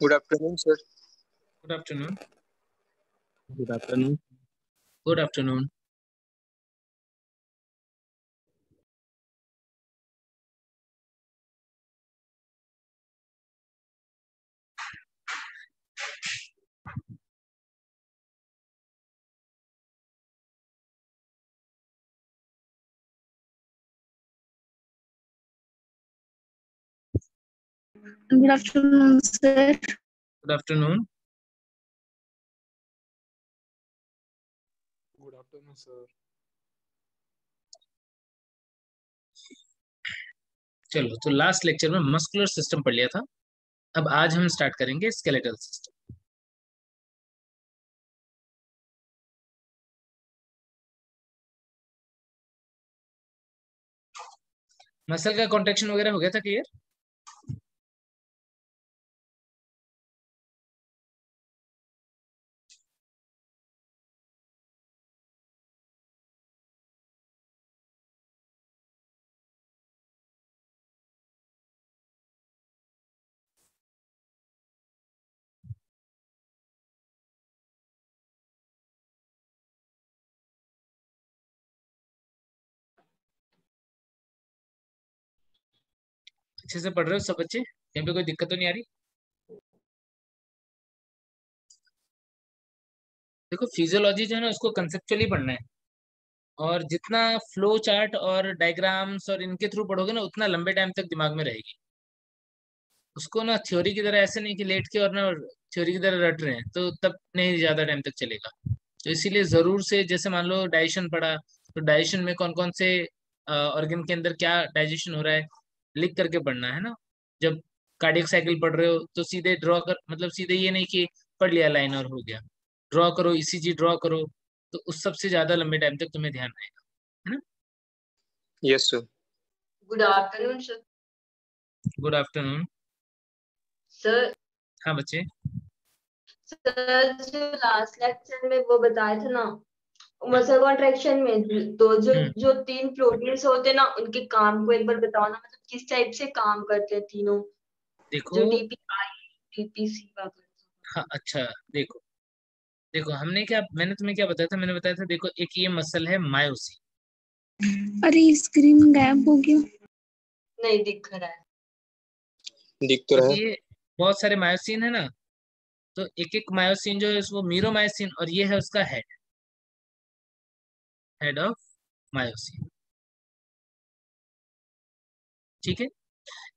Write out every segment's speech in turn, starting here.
Good afternoon, sir. Good afternoon. Good afternoon. Good afternoon. Good afternoon, sir. Good afternoon. Good afternoon, sir. चलो तो last lecture में muscular system पढ़ लिया था अब आज हम स्टार्ट करेंगे स्केलेटल सिस्टम मसल का कॉन्ट्रेक्शन वगैरह हो गया था क्लियर अच्छे से पढ़ रहे हो सब बच्चे? यहाँ पे कोई दिक्कत तो नहीं आ रही? देखो फिजियोलॉजी जो है ना, उसको कंसेप्चुअली पढ़ना है। और जितना फ्लो चार्ट और डायग्राम्स और इनके थ्रू पढ़ोगे ना, उतना लंबे टाइम तक दिमाग में रहेगी। उसको ना थ्योरी की तरह ऐसे नहीं कि लेट के और ना थ्योरी की तरह रट रहे हैं तो तब नहीं ज़्यादा टाइम तक चलेगा। तो इसीलिए ज़रूर से जैसे मान लो डाइजेशन पढ़ा तो डाइजेशन में कौन कौन से ऑर्गन के अंदर क्या डाइजेशन हो रहा है लिख करके पढ़ना है ना? जब कार्डियक साइकिल पढ़ रहे हो तो सीधे ड्रॉ कर मतलब सीधे ये नहीं कि पढ़ लिया लाइन और हो गया। ड्रॉ करो ईसीजी ड्रॉ करो तो उस सबसे ज़्यादा लंबे टाइम तक तुम्हें ध्यान रहेगा है ना? Yes, sir. Good afternoon, sir. Good afternoon Sir, हाँ बच्चे। Sir जो लास्ट लेक्चर में वो बताया था ना मसल कॉन्ट्रैक्शन में तो जो हम्म। जो तीन प्रोटीन्स होते हैं ना उनके काम को एक बार बताओ ना मतलब किस टाइप से काम करते हैं तीनों? देखो। जो डीपीआई डीपीसी हाँ अच्छा देखो। देखो हमने क्या मैंने तुम्हें क्या बताया था? मैंने बताया था देखो एक ये मसल है मायोसी अरे स्क्रीन गायब हो गया। नहीं दिख रहा है। दिख तो रहा है। ये बहुत सारे मायोसिन है ना तो एक एक मायोसिन जो है वो मीरोमायोसिन और ये है उसका हेड हेड ऑफ़ मायोसिन ठीक है?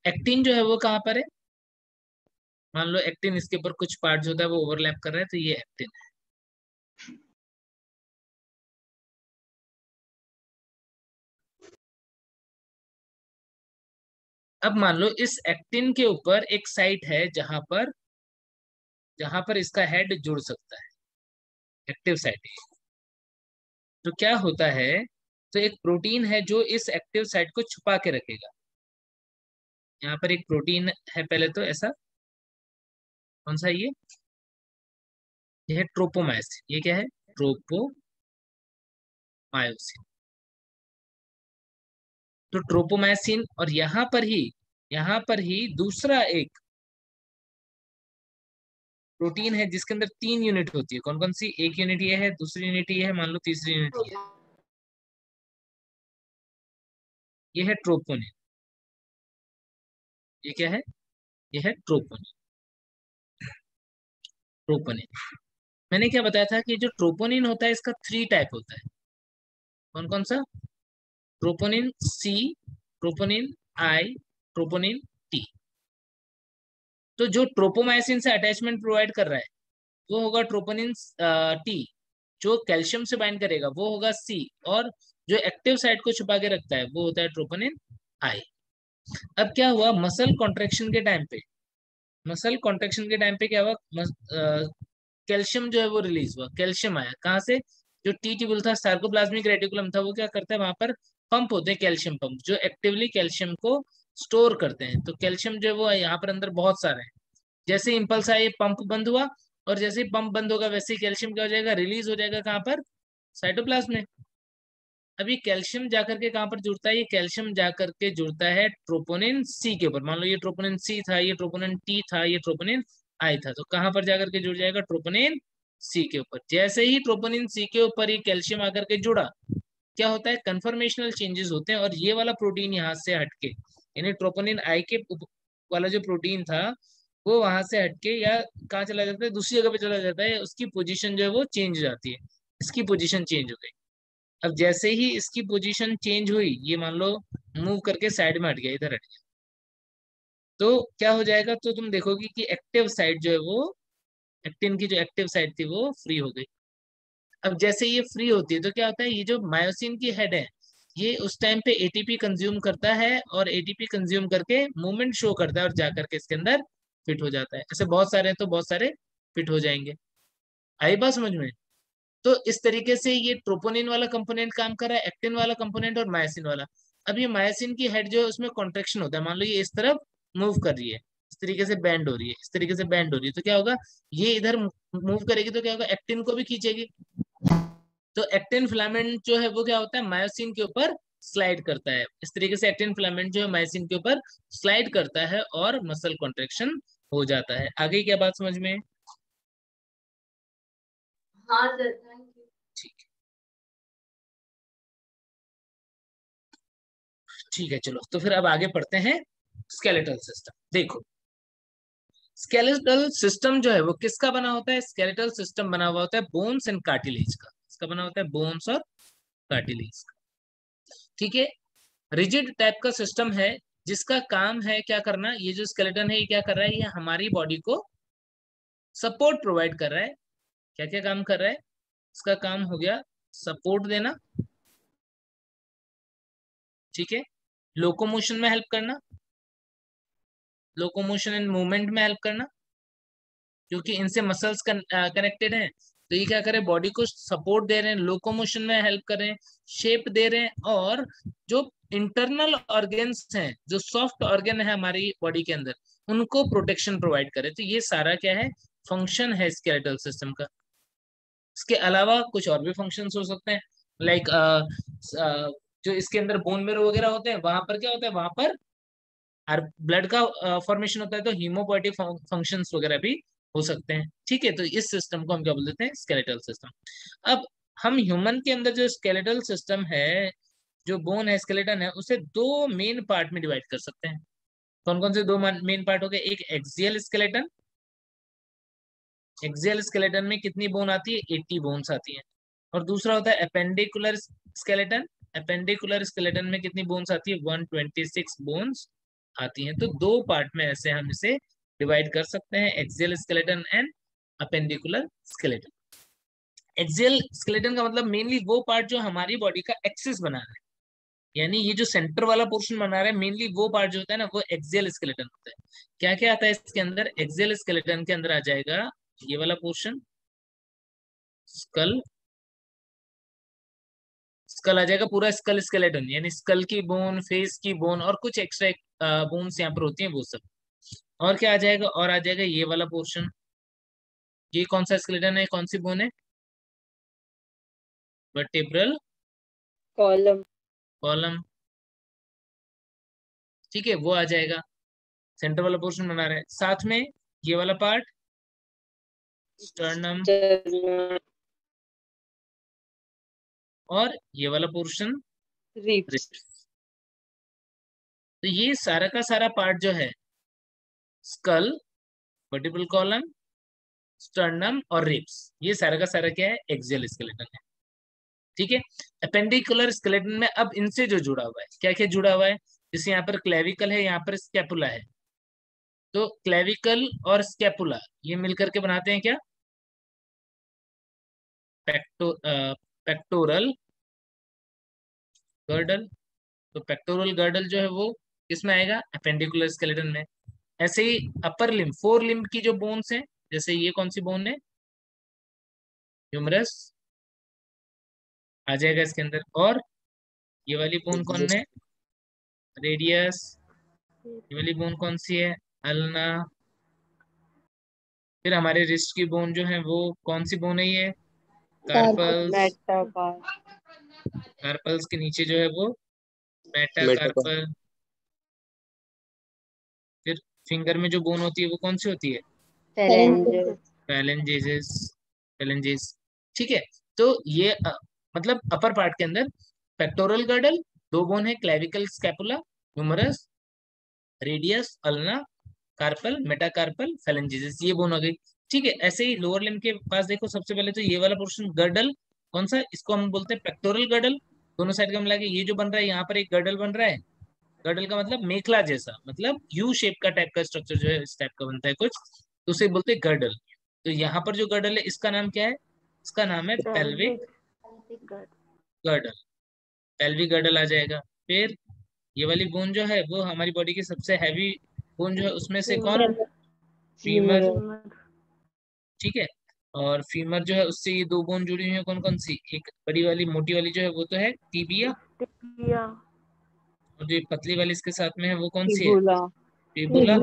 एक्टिन जो है वो कहाँ पर है? मान लो एक्टिन इसके ऊपर कुछ पार्ट जो है वो ओवरलैप कर रहा है तो ये एक्टिन है। अब मान लो इस एक्टिन के ऊपर एक साइट है जहाँ पर जहाँ पर इसका हेड जुड़ सकता है। एक्टिव साइट तो क्या होता है तो एक प्रोटीन है जो इस एक्टिव साइट को छुपा के रखेगा। यहाँ पर एक प्रोटीन है पहले तो ऐसा। कौन सा ये? ये है ट्रोपोमायोसिन ये क्या है? ट्रोपोमायोसिन। तो ट्रोपोमायोसिन और यहाँ पर ही, यहाँ पर ही दूसरा एक प्रोटीन है जिसके अंदर तीन यूनिट होती है। कौन कौन सी? एक यूनिट ये है, दूसरी यूनिट ये है, मान लो तीसरी यूनिट ये है। ये है ट्रोपोनिन ये क्या है? ये है ट्रोपोनिन ट्रोपोनिन मैंने क्या बताया था कि जो ट्रोपोनिन होता है, इसका थ्री टाइप होता है। कौन कौन सा? Troponin C troponin I troponin T तो जो ट्रोपोमाइसिन से अटैचमेंट प्रोवाइड कर रहा है, वो होगा ट्रोपोनिन टी जो कैल्शियम से बाइंड करेगा, वो होगा सी और जो एक्टिव साइट को छुपा के रखता है, वो होता है ट्रोपोनिन आई अब क्या हुआ? मसल कॉन्ट्रेक्शन के टाइम पे मसल कॉन्ट्रेक्शन के टाइम पे क्या हुआ? कैल्शियम जो है वो रिलीज़ हुआ कैल्शियम आया। कहाँ से? जो टी ट्यूबुल था सार्कोप्लाज्मिक रेटिकुलम था, वो क्या करता है? वहाँ पर पंप होते हैं कैल्शियम पंप जो एक्टिवली कैल्शियम को स्टोर करते हैं। तो कैल्शियम जो है वो यहाँ पर अंदर बहुत सारे हैं। जैसे इम्पल्स आया पंप बंद हुआ और जैसे ही पंप बंद होगा, वैसे ही कैल्शियम क्या हो जाएगा? रिलीज़ हो जाएगा कहाँ पर? साइटोप्लाज्म में। अभी कैल्शियम जाकर के कहाँ पर जुड़ता है? ये कैल्शियम जाकर के जुड़ता है ट्रोपोनिन सी के ऊपर। मान लो ये ट्रोपोनिन सी था, ये ट्रोपोनिन टी था, ये ट्रोपोनिन आई था। तो कहाँ पर जाकर के जुड़ जाएगा? ट्रोपोनिन सी के ऊपर। जैसे ही ट्रोपोनिन सी के ऊपर ये कैल्शियम आकर के जुड़ा, क्या होता है? कन्फर्मेशनल चेंजेस होते हैं और ये वाला प्रोटीन यहाँ से हटके। यानी ट्रोपोनिन आई के वाला जो प्रोटीन था, वो वहाँ से हटके या कहाँ चला जाता है? दूसरी जगह पे चला जाता है, उसकी पोजीशन जो है वो चेंज हो जाती है। इसकी पोजीशन चेंज हो गई। अब जैसे ही इसकी पोजीशन चेंज हुई, ये मान लो मूव करके साइड में हट गया, इधर हट गया। तो क्या हो जाएगा? तो तुम देखोगे कि एक्टिव साइड जो है वो एक्टिन की जो एक्टिव साइड थी वो फ्री हो गई। अब जैसे ये फ्री होती है तो क्या होता है? ये जो मायोसिन की हेड है ये उस टाइम पे एटीपी कंज्यूम करता है और एटीपी कंज्यूम करके मूवमेंट शो करता है और जाकर के इसके अंदर फिट हो जाता है। ऐसे बहुत सारे हैं तो बहुत सारे फिट हो जाएँगे। आई बात समझ में? तो इस तरीके से ये ट्रोपोनिन वाला कंपोनेंट काम कर रहा है एक्टिन वाला कंपोनेंट और मायासिन वाला। अब ये मायासिन की हेड जो है, उसमें कॉन्ट्रेक्शन होता है। मान लो ये इस तरफ़ मूव कर रही है, इस तरीके से बैंड हो रही है, इस तरीके से बैंड हो रही है तो क्या होगा? ये इधर मूव करेगी तो क्या होगा? एक्टिन को भी खींचेगी। तो एक्टिन फिलामेंट जो है वो क्या होता है? मायोसिन के ऊपर स्लाइड करता है। इस तरीके से एक्टिन फिलामेंट जो है मायोसिन के ऊपर स्लाइड करता है और मसल कॉन्ट्रेक्शन हो जाता है। आगे क्या बात समझ में हाँ सर थैंक यू ठीक ठीक है चलो तो फिर अब आगे पढ़ते हैं स्केलेटल सिस्टम देखो स्केलेटल सिस्टम जो है वो किसका बना होता है? स्केलेटल सिस्टम बना हुआ होता है बोन्स एंड कार्टिलेज का। इसका बना होता है बोन्स और कार्टिलेज ठीक है? रिजिड टाइप का सिस्टम है, जिसका काम है क्या करना? ये जो स्केलेटन है, ये क्या कर रहा है? ये हमारी बॉडी को सपोर्ट प्रोवाइड कर रहा है। क्या क्या काम कर रहा है? इसका काम हो गया सपोर्ट देना। ठीक है? लोकोमोशन में हेल्प करना। लोकोमोशन एंड मूवमेंट में हेल्प करना, क्योंकि इनसे मसल्स कनेक्टेड हैं। तो ये क्या करे? बॉडी को सपोर्ट दे रहे हैं लोकोमोशन में हेल्प कर रहे हैं शेप दे रहे हैं और जो इंटरनल ऑर्गेन्स हैं जो सॉफ्ट ऑर्गेन है हमारी बॉडी के अंदर उनको प्रोटेक्शन प्रोवाइड करे। तो ये सारा क्या है? फ़ंक्शन है स्केलेटल सिस्टम का। इसके अलावा कुछ और भी फ़ंक्शन हो सकते हैं लाइक like, uh, uh, जो इसके अंदर बोन मेरो वगैरह होते हैं वहाँ पर क्या होता है? वहाँ पर ब्लड का फॉर्मेशन uh, होता है तो हीमोपोइटिक फ़ंक्शन वगैरह भी हो सकते हैं। ठीक है तो इस सिस्टम को हम क्या बोल देते हैं? स्केलेटल सिस्टम अब हम ह्यूमन के अंदर जो स्केलेटल सिस्टम है, जो बोन है स्केलेटन है, उसे दो मेन पार्ट में डिवाइड कर सकते हैं। कौन कौन से दो मेन पार्ट हो गए? एक एक्सियल स्केलेटन एक्सियल स्केलेटन में कितनी बोन आती है? 80 बोन्स आती हैं। और दूसरा होता है अपेंडिकुलर स्केलेटन अपेंडिकुलर स्केलेटन में कितनी बोन्स आती है? 126 बोन्स आती हैं। तो दो पार्ट में ऐसे हम इसे डिवाइड कर सकते हैं axial skeleton and appendicular skeleton axial skeleton का मतलब मेनली वो पार्ट जो हमारी बॉडी का एक्सिस बना रहा है। यानी ये जो सेंटर वाला पोर्शन बना रहा है मेनली वो पार्ट जो होता है ना, वो एक्सियल स्केलेटन होता है। क्या क्या आता है इसके अंदर? एक्सियल स्केलेटन के अंदर आ जाएगा ये वाला पोर्शन स्कल स्कल आ जाएगा पूरा स्कल स्केलेटन यानी स्कल की बोन फेस की बोन और कुछ एक्स्ट्रा बोन्स यहाँ पर होती हैं वो सब। और क्या आ जाएगा? और आ जाएगा ये वाला पोर्शन ये कौन सा स्केलेटन है? कौन सी बोन है? वर्टेब्रल कॉलम कॉलम ठीक है वो आ जाएगा। सेंटर वाला पोर्शन बना रहे हैं। साथ में ये वाला पार्ट स्टर्नम और ये वाला पोर्शन तो ये सारा का सारा पार्ट जो है स्कल वर्टिबल कॉलम स्टर्नम और रिप्स ये सारा का सारा क्या है? एक्सियल स्केलेटन है। ठीक है? अपेंडिकुलर स्केलेटन में अब इनसे जो जुड़ा हुआ है क्या क्या जुड़ा हुआ है? जैसे यहाँ पर क्लेविकल है, यहाँ पर स्कैपुला है। तो क्लेविकल और स्कैपुला ये मिलकर के बनाते हैं क्या? पेक्टो पेक्टोरल गर्डल तो पेक्टोरल गर्डल जो है वो किसमें आएगा? अपेंडिकुलर स्केलेटन में। ऐसे ही अपर लिम्ब फोर लिम्ब की जो बोन्स हैं जैसे ये कौन सी बोन है? ह्यूमरस आ जाएगा इसके अंदर और ये वाली बोन कौन है? रेडियस ये वाली बोन कौन सी है? अल्ना फिर हमारे रिस्ट की बोन जो है वो कौन सी बोन है ये? कार्पल्स कार्पल्स के नीचे जो है वो मेटाकार्पल फिंगर में जो बोन होती है वो कौन सी होती है? ठीक है? तो ये अ, मतलब अपर पार्ट के अंदर पेक्टोरल गर्डल दो बोन है clavicle scapula humerus radius ulna carpal metacarpal phalanges ये बोन हो गई। ठीक है? ऐसे ही लोअर लिम के पास देखो सबसे पहले तो ये वाला पोर्शन गर्डल कौन सा? इसको हम बोलते हैं पेक्टोरल गर्डल दोनों साइड का मिला के ये जो बन रहा है यहाँ पर एक गर्डल बन रहा है। गर्डल का मतलब मेखला जैसा मतलब यू शेप का टाइप का स्ट्रक्चर जो है इस टाइप का बनता है कुछ तो उसे बोलते हैं गर्डल तो यहाँ पर जो गर्डल है इसका नाम क्या है? इसका नाम है पेल्विक गर्डल पेल्विक गर्डल आ जाएगा। फिर ये वाली बोन जो है वो हमारी बॉडी की सबसे हैवी बोन जो है उसमें से कौन? फीमर ठीक है? और फीमर जो है उससे ये दो बोन जुड़ी हुई है कौन कौन सी? एक बड़ी वाली मोटी वाली जो है वो तो है टीबिया और जो पतली वाली इसके साथ में है वो कौन सी है? फिबुला।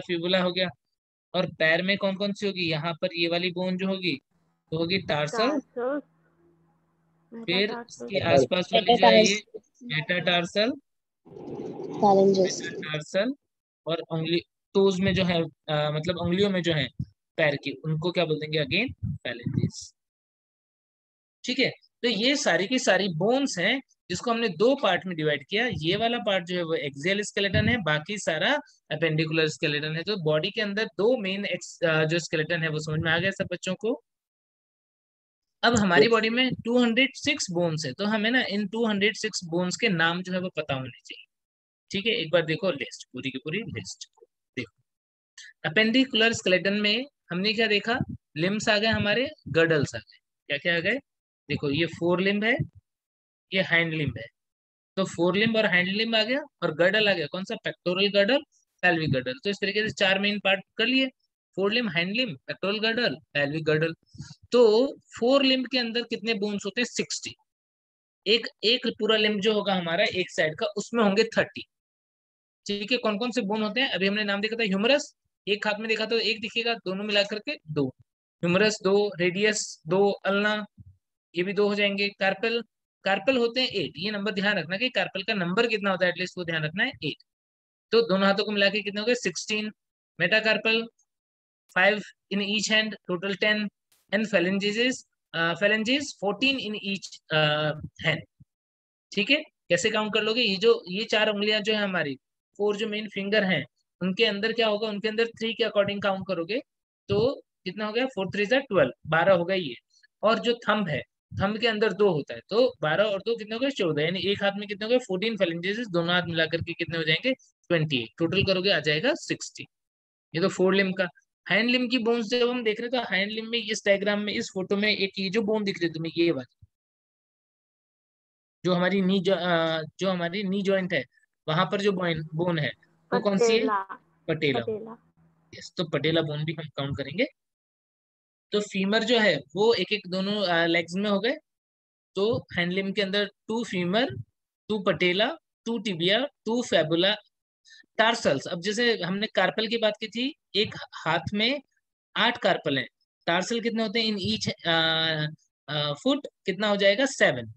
फिबुला? हो गया। और पैर में कौन कौन सी होगी? यहाँ पर ये वाली बोन जो होगी तो होगी टार्सल। फिर इसके आसपास वाली जो है ये मेटाटार्सल। मेटाटार्सल। और उंगली टोज में जो है आ, मतलब उंगलियों में जो है पैर की उनको क्या बोल देंगे अगेन फैलेंजेस ठीक है? तो ये सारी की सारी बोन्स हैं जिसको हमने दो पार्ट में डिवाइड किया ये वाला पार्ट जो है वो एक्सियल स्केलेटन है बाकी सारा अपेंडिकुलर स्केलेटन है। तो बॉडी के अंदर दो मेन जो स्केलेटन है वो समझ में आ गया सब बच्चों को? अब हमारी बॉडी में 206 बोन्स है तो हमें ना इन 206 बोन्स के नाम जो है वो पता होने चाहिए। ठीक है? एक बार देखो लिस्ट पूरी की पूरी लिस्ट देखो। अपेंडिकुलर स्केलेटन में हमने क्या देखा? लिम्स आ गए हमारे गर्डल्स आ गए। क्या क्या आ गए? देखो ये फोर लिम्ब है ये हैंड लिम्ब है। तो फोर लिम्ब और हैंड लिम्ब आ गया और गर्डल आ गया। कौन सा? पेक्टोरल गर्डल पेल्विक गर्डल तो इस तरीके से चार मेन पार्ट कर लिए। Fore limb hind limb pectoral girdle pelvic girdle तो फोर लिम्ब के अंदर कितने बोन्स होते हैं? सिक्सटी एक एक पूरा लिम्ब जो होगा हमारा एक साइड का, उसमें होंगे थर्टी ठीक है कौन कौन से बोन होते हैं? अभी हमने नाम देखा था ह्यूमरस एक हाथ में देखा तो एक दिखेगा, दोनों मिला करके दो। ह्यूमरस दो रेडियस दो अल्ना ये भी दो हो जाएँगे। कार्पल कार्पल होते हैं एट ये नंबर ध्यान रखना कि कार्पल का नंबर कितना होता है एटलीस्ट वो ध्यान रखना है एट तो दोनों हाथों को मिला के कितने हो गए? Sixteen metacarpal five in each hand total ten and phalanges phalanges fourteen in each hand ठीक है? कैसे काउंट कर लोगे? ये जो, ये चार उंगलियाँ जो है हमारी फोर जो मेन फिंगर हैं, उनके अंदर क्या होगा? उनके अंदर थ्री के अकॉर्डिंग काउंट करोगे तो कितना हो गया? फोर थ्री जार ट्वेल्व बारह हो गया ये। और जो थंब है थंब के अंदर दो होता है तो बारह और दो कितने हो गए? चौदह यानी एक हाथ में कितने हो गए? फोर्टीन फेलेंजेस दोनों हाथ मिलाकर के कितने हो जाएँगे? ट्वेंटी टोटल करोगे आ जाएगा सिक्सटी ये तो फोर लिम का। हैंड लिम की बोन्स जब हम देख रहे तो हैंड लिम में इस डायग्राम में इस फ़ोटो में एक ये जो बोन दिख रही है तुम्हें ये वाली। जो हमारी नी जो, जो हमारी नी ज्वाइंट है वहाँ पर जो बोन बोन है वो कौन सी है? पटेला। यस तो पटेला बोन भी हम काउंट करेंगे। तो फीमर जो है, वो एक एक दोनों लेग्स में हो गए। तो हैंडलिम के अंदर two femur two patella two tibia two fibula tarsals अब जैसे हमने कार्पल की बात की थी, एक हाथ में आठ कार्पल है। टार्सल कितने होते हैं? इन ईच फुट कितना हो जाएगा? सेवन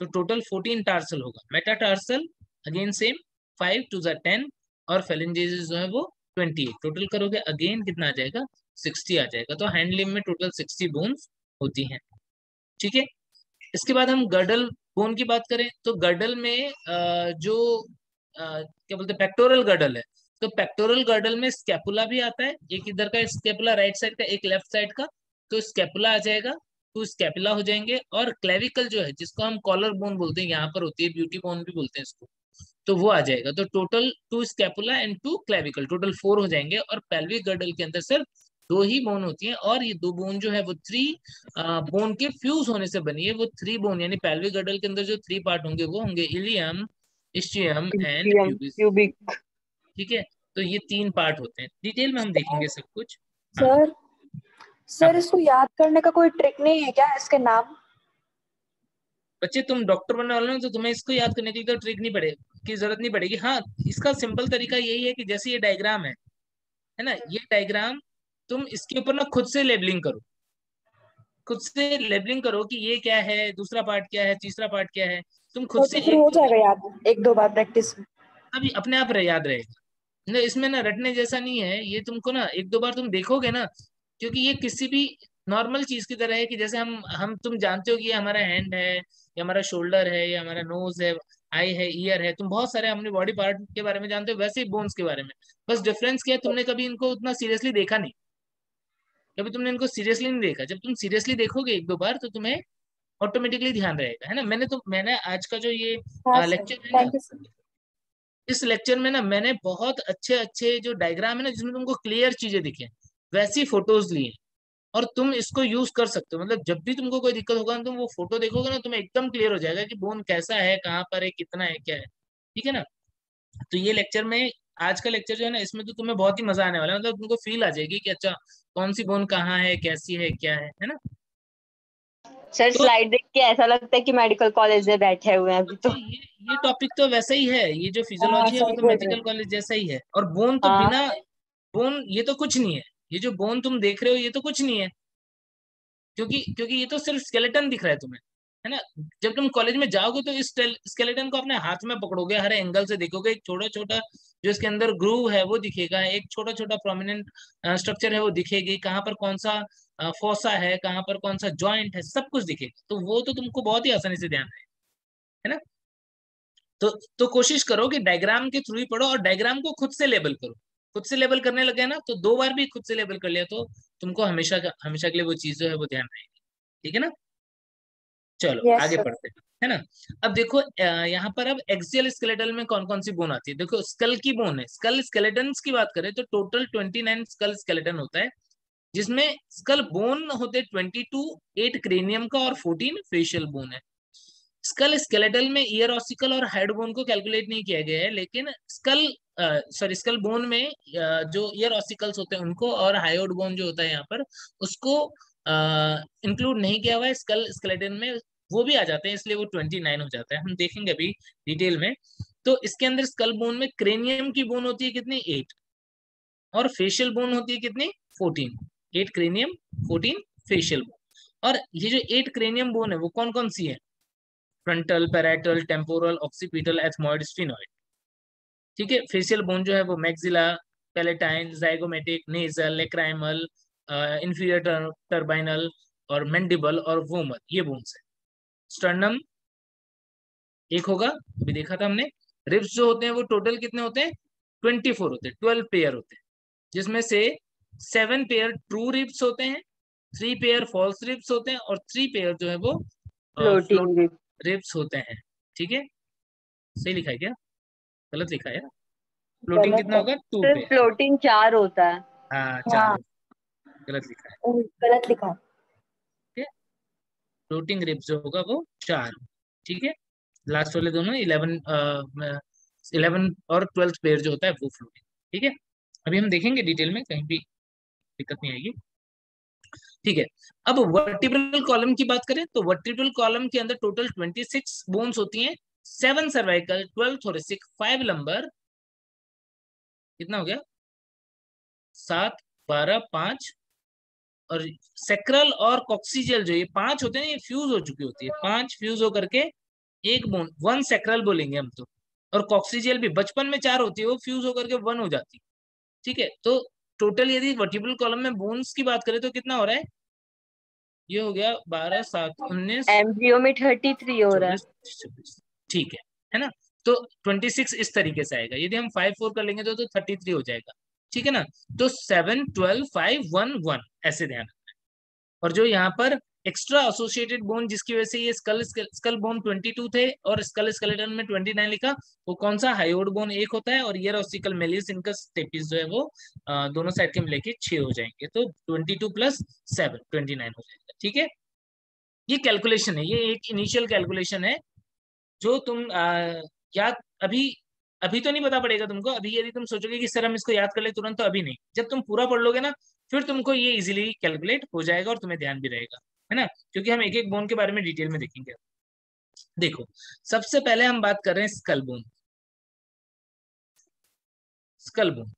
तो टोटल फोर्टीन टार्सल होगा। Metatarsal again same five two ten और फेलेंजेस जो है वो ट्वेंटी टोटल करोगे अगेन कितना आ जाएगा? सिक्सटी आ जाएगा। तो हैंड में टोटल सिक्सटी बोन्स होती हैं। ठीक है? इसके बाद हम गर्डल बोन की बात करें तो गर्डल में जो क्या बोलते हैं पेक्टोरल गर्डल है। तो पेक्टोरल गर्डल में स्कैपुला भी आता है। एक इधर का स्कैपुला राइट साइड का, एक लेफ़्ट साइड का। तो स्कैपुला आ जाएगा टू स्कैपुला हो जाएँगे। और क्लेविकल जो है, जिसको हम कॉलर बोन बोलते हैं, यहाँ पर होती है ब्यूटी बोन भी बोलते हैं इसको तो वो आ जाएगा। तो total two scapula and two clavicle total four हो जाएँगे। और पेल्विक गर्डल के अंदर सिर्फ़ दो ही बोन होती है और ये दो बोन जो है वो थ्री बोन के फ्यूज होने से बनी है। वो थ्री बोन यानी पेल्विक गर्डल के अंदर जो थ्री पार्ट होंगे वो होंगे इलियम इस्टियम एंड क्यूबिक ठीक है? तो ये तीन पार्ट होते हैं। डिटेल में हम देखेंगे सब कुछ। सर सर इसको याद करने का कोई ट्रिक नहीं है क्या इसके नाम? बच्चे तुम डॉक्टर बनने वाले हो तो तुम्हें इसको याद करने के लिए तो ट्रिक नहीं पड़े की ज़रूरत नहीं पड़ेगी। हाँ इसका सिंपल तरीका यही है कि जैसे ये डायग्राम है है ना? ये डायग्राम तुम इसके ऊपर ना खुद से लेबलिंग करो। खुद से लेबलिंग करो कि ये क्या है दूसरा पार्ट क्या है तीसरा पार्ट क्या है। तुम खुद तो से हो जाएगा याद एक दो बार प्रैक्टिस अभी अपने आप रह याद रहेगा ना इसमें ना रटने जैसा नहीं है ये तुमको ना एक दो बार तुम देखोगे ना क्योंकि ये किसी भी नॉर्मल चीज़ की तरह है कि जैसे हम हम तुम जानते हो कि ये हमारा हैंड है या हमारा शोल्डर है या हमारा नोज़ है आई है ईयर है। तुम बहुत सारे अपने बॉडी पार्ट के बारे में जानते हो वैसे ही बोन्स के बारे में। बस डिफरेंस क्या है तुमने कभी इनको उतना सीरियसली देखा नहीं। कभी तुमने इनको सीरियसली नहीं देखा? जब तुम सीरियसली देखोगे एक दो बार तो तुम्हें ऑटोमेटिकली ध्यान रहेगा है ना? मैंने तो मैंने आज का जो ये हाँ लेक्चर है ना सर इस लेक्चर में ना मैंने बहुत अच्छे अच्छे जो डायग्राम है ना जिसमें तुमको क्लियर चीज़ें दिखे वैसी फ़ोटोज़ लिए और तुम इसको यूज़ कर सकते हो। मतलब जब भी तुमको कोई दिक्कत होगा ना तुम वो फ़ोटो देखोगे ना तुम्हें एकदम क्लियर हो जाएगा कि बोन कैसा है कहाँ पर है कितना है क्या है। ठीक है ना? तो ये लेक्चर में आज का लेक्चर जो है ना इसमें तो तुम्हें बहुत ही मज़ा आने वाला है। मतलब तुमको फील आ जाएगी कि अच्छा कौन सी बोन कहाँ है कैसी है क्या है है ना? सर तो- स्लाइड देख के ऐसा लगता है कि मेडिकल कॉलेज में बैठे हुए हैं अभी तो। ये ये टॉपिक तो वैसा ही है। ये जो फिजियोलॉजी है वो तो मेडिकल कॉलेज जैसा ही है। और बोन तो हाँ। बिना बोन ये तो कुछ नहीं है। ये जो बोन तुम देख रहे हो ये तो कुछ नहीं है। क्योंकि क्योंकि ये तो सिर्फ़ स्केलेटन दिख रहा है तुम्हें। है ना? जब तुम कॉलेज में जाओगे तो इस स्केलेटन को अपने हाथ में पकड़ोगे, हर एंगल से देखोगे, एक छोटा छोटा जो इसके अंदर ग्रूव है, वो दिखेगा, एक छोटा छोटा प्रोमिनेंट स्ट्रक्चर है, वो दिखेगी, कहाँ पर कौन सा फोसा है, कहाँ पर कौन सा जॉइंट है, सब कुछ दिखेगा। तो वो तो तुमको बहुत ही आसानी से ध्यान रहेगा है ना? तो तो कोशिश करो कि डायग्राम के थ्रू ही पढ़ो और डायग्राम को खुद से लेबल करो। खुद से लेबल करने लगे ना तो दो बार भी खुद से लेबल कर लिया तो तुमको हमेशा हमेशा के लिए वो चीज़ जो है वो ध्यान रहेगी ठीक है ना? चलो Yes, आगे sir. पढ़ते हैं है ना? अब देखो यहाँ पर अब एक्सियल स्केलेटल में कौन कौन सी बोन आती है? देखो स्कल की बोन है। स्कल स्केलेटन की बात करें तो total twenty nine skull skeleton होता है जिसमें स्कल बोन होते ट्वेंटी टू एट क्रेनियम का और फोर्टीन फेशियल बोन है। स्कल स्केलेटल में ईयर ऑसिकल और हेड बोन को कैलकुलेट नहीं किया गया है लेकिन स्कल सॉरी स्कल बोन में जो ईयर ऑसिकल्स होते हैं उनको और हायोड बोन जो होता है यहाँ पर उसको इंक्लूड नहीं किया हुआ है स्कल स्केलेटन में वो भी आ जाते हैं, इसलिए वो ट्वेंटी नाइन हो जाता है। हम देखेंगे अभी डिटेल में। तो इसके अंदर स्कल बोन में क्रेनियम की बोन होती है कितनी? एट और फेशियल बोन होती है कितनी? Fourteen eight cranium fourteen facial bone और ये जो एट क्रेनियम बोन है, वो कौन कौन सी है? Frontal parietal temporal occipital ethmoid sphenoid ठीक है? फेशियल बोन जो है वो maxilla palatine zygomatic nasal lacrimal inferior turbinal और मेंडिबल और वोमर ये बोन्स है। स्टर्नम एक होगा अभी देखा था हमने। रिब्स जो होते हैं वो टोटल कितने होते हैं? ट्वेंटी फोर होते हैं ट्वेल्व पेयर होते हैं। जिसमें से सेवन पेयर ट्रू रिब्स होते हैं थ्री पेयर फॉल्स रिब्स होते हैं और थ्री पेयर जो है वो फ्लोटिंग रिब्स होते हैं ठीक है? सही लिखा है क्या? गलत लिखा है फ्लोटिंग कितना होगा? टू पेयर फ्लोटिंग चार होता है। हाँ चार गलत लिखा है। गलत लिखा है। फ्लोटिंग रिब्स जो होगा वो चार। ठीक है? लास्ट वाले दोनों इलेवन इलेवन और ट्वेल्थ पेयर जो होता है वो फ्लोटिंग ठीक है? अभी हम देखेंगे डिटेल में कहीं भी दिक्कत नहीं आएगी। ठीक है? अब वर्टिब्रल कॉलम की बात करें तो वर्टिब्रल कॉलम के अंदर टोटल 26 बोन्स होती हैं seven cervical twelve thoracic five lumbar कितना हो गया? सात बारह पाँच और सेक्रल और कॉक्सीजल जो ये पाँच होते हैं ये फ्यूज हो चुकी होती है। पाँच फ्यूज होकर के एक बोन वन सेक्रल बोलेंगे हम तो। और कॉक्सीजियल भी बचपन में चार होती है वो फ्यूज होकर के वन हो जाती है। ठीक है? तो टोटल यदि वर्टिब्रल कॉलम में बोन्स की बात करें तो कितना हो रहा है? ये हो गया बारह सात उन्नीस एमजीओ में थर्टी थ्री हो रहा है। ठीक है है ना? तो 26 इस तरीके से आएगा। यदि हम फाइव फोर कर लेंगे तो, तो 33 हो जाएगा। ठीक है ना? तो seven twelve five one one ऐसे ध्यान रखना और जो यहाँ पर एक्स्ट्रा एसोसिएटेड बोन जिसकी वजह से ये स्कल स्कल बोन 22 थे और स्कल स्केलेटन में 29 लिखा वो कौन सा? हाइयोड बोन एक होता है और ear ossicle malleus incus stapes जो है वो आ, दोनों साइड के मिले के छह हो जाएँगे। तो 22 प्लस सेवन ट्वेंटी नाइन हो जाएगा। ठीक है? ये कैलकुलेशन है ये एक इनिशियल कैलकुलेशन है जो तुम आ, याद अभी अभी तो नहीं पता पड़ेगा तुमको। अभी यदि तुम सोचोगे कि सर हम इसको याद कर ले तुरंत तो अभी नहीं। जब तुम पूरा पढ़ लोगे ना, फिर तुमको ये इजीली कैलकुलेट हो जाएगा और तुम्हें ध्यान भी रहेगा, है ना? क्योंकि हम एक एक बोन के बारे में डिटेल में देखेंगे। देखो, सबसे पहले हम बात कर रहे हैं स्कल बोन स्कल बोन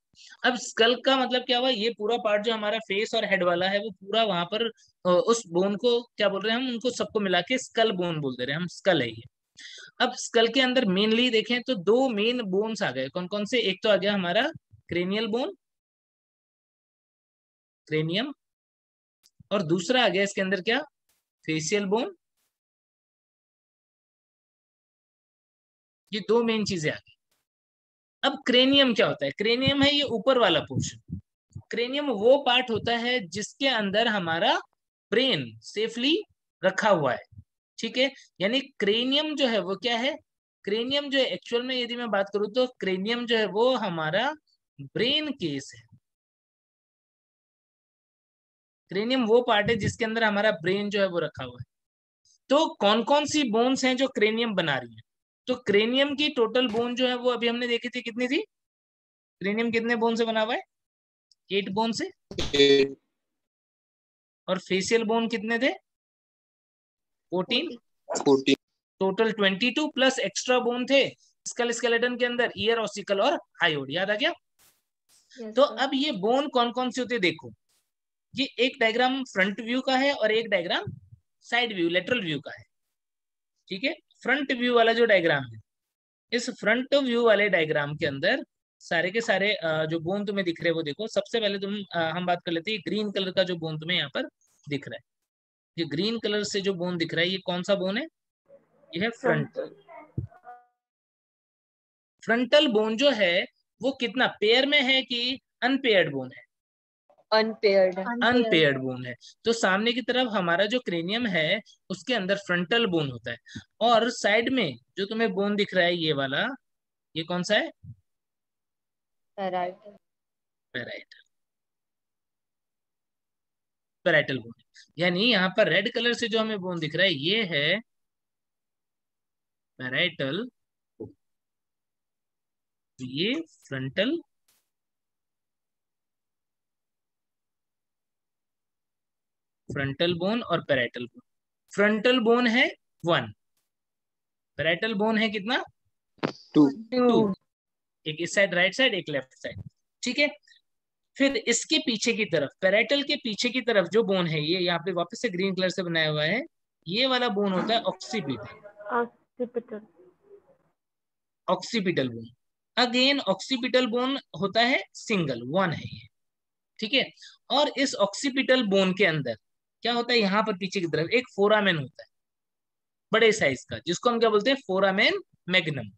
अब स्कल का मतलब क्या हुआ? ये पूरा पार्ट जो हमारा फेस और हेड वाला है, वो पूरा वहाँ पर उस बोन को, क्या बोल रहे हैं हम? उनको सबको मिला के स्कल बोन बोल दे रहे हैं हम। स्कल है ये। अब स्कल के अंदर मेनली देखें तो दो मेन बोन्स आ गए। कौन कौन से? एक तो आ गया हमारा क्रेनियल बोन क्रेनियम और दूसरा आ गया इसके अंदर क्या? फेसियल बोन ये दो मेन चीज़ें आ गई। अब क्रेनियम क्या होता है? क्रेनियम है ये ऊपर वाला पोर्शन क्रेनियम वो पार्ट होता है जिसके अंदर हमारा ब्रेन सेफली रखा हुआ है। ठीक है? यानी क्रेनियम जो है वो क्या है? क्रेनियम जो है एक्चुअल में यदि मैं बात करूँ तो क्रेनियम जो है वो हमारा ब्रेन केस है। क्रेनियम वो पार्ट है जिसके अंदर हमारा ब्रेन जो है वो रखा हुआ है। तो कौन कौन सी बोन्स हैं जो क्रेनियम बना रही है? तो क्रेनियम की टोटल बोन जो है वो अभी हमने देखी थी कितनी थी? क्रेनियम कितने बोन से बना हुआ है? एट बोन से? और फेसियल बोन कितने थे? Fourteen fourteen total twenty two plus extra bone थे स्कल स्केलेटन के अंदर ईयर ऑसिकल और हाइड याद आ गया? Yes, तो अब ये बोन कौन कौन से होते हैं देखो। ये एक डायग्राम फ्रंट व्यू का है और एक diagram side view lateral view का है। ठीक है? फ्रंट व्यू वाला जो डायग्राम है इस फ्रंट व्यू वाले डायग्राम के अंदर सारे के सारे जो बोन तुम्हें दिख रहे हैं वो देखो। सबसे पहले तुम हम बात कर लेते हैं ग्रीन कलर का जो बोन तुम्हें यहाँ पर दिख रहा है। ये ग्रीन कलर से जो बोन दिख रहा है ये कौन सा बोन है? ये है फ्रंट फ्रंटल बोन जो है वो कितना पेयर में है कि अनपेयर्ड बोन है? अनपेयर्ड अनपेयर्ड बोन है। तो सामने की तरफ़ हमारा जो क्रेनियम है उसके अंदर फ्रंटल बोन होता है। और साइड में जो तुम्हें बोन दिख रहा है ये वाला ये कौन सा है? पैराइटल पैराइटल पैराइटल बोन यानी यहाँ पर रेड कलर से जो हमें बोन दिख रहा है ये है पैराइटल ये फ्रंटल फ्रंटल बोन और पैराइटल बोन फ्रंटल बोन है वन पैराइटल बोन है कितना? टू टू एक इस साइड राइट साइड एक लेफ़्ट साइड ठीक है? फिर इसके पीछे की तरफ़ पैराइटल के पीछे की तरफ़ जो बोन है ये यहाँ पे वापस से ग्रीन कलर से बनाया हुआ है ये वाला बोन होता है occipital occipital bone again occipital bone होता है सिंगल वन है ये. ठीक है? और इस ऑक्सीपिटल बोन के अंदर क्या होता है यहाँ पर पीछे की तरफ़? एक फोरामेन होता है बड़े साइज़ का जिसको हम क्या बोलते हैं? फोरामेन मैग्नम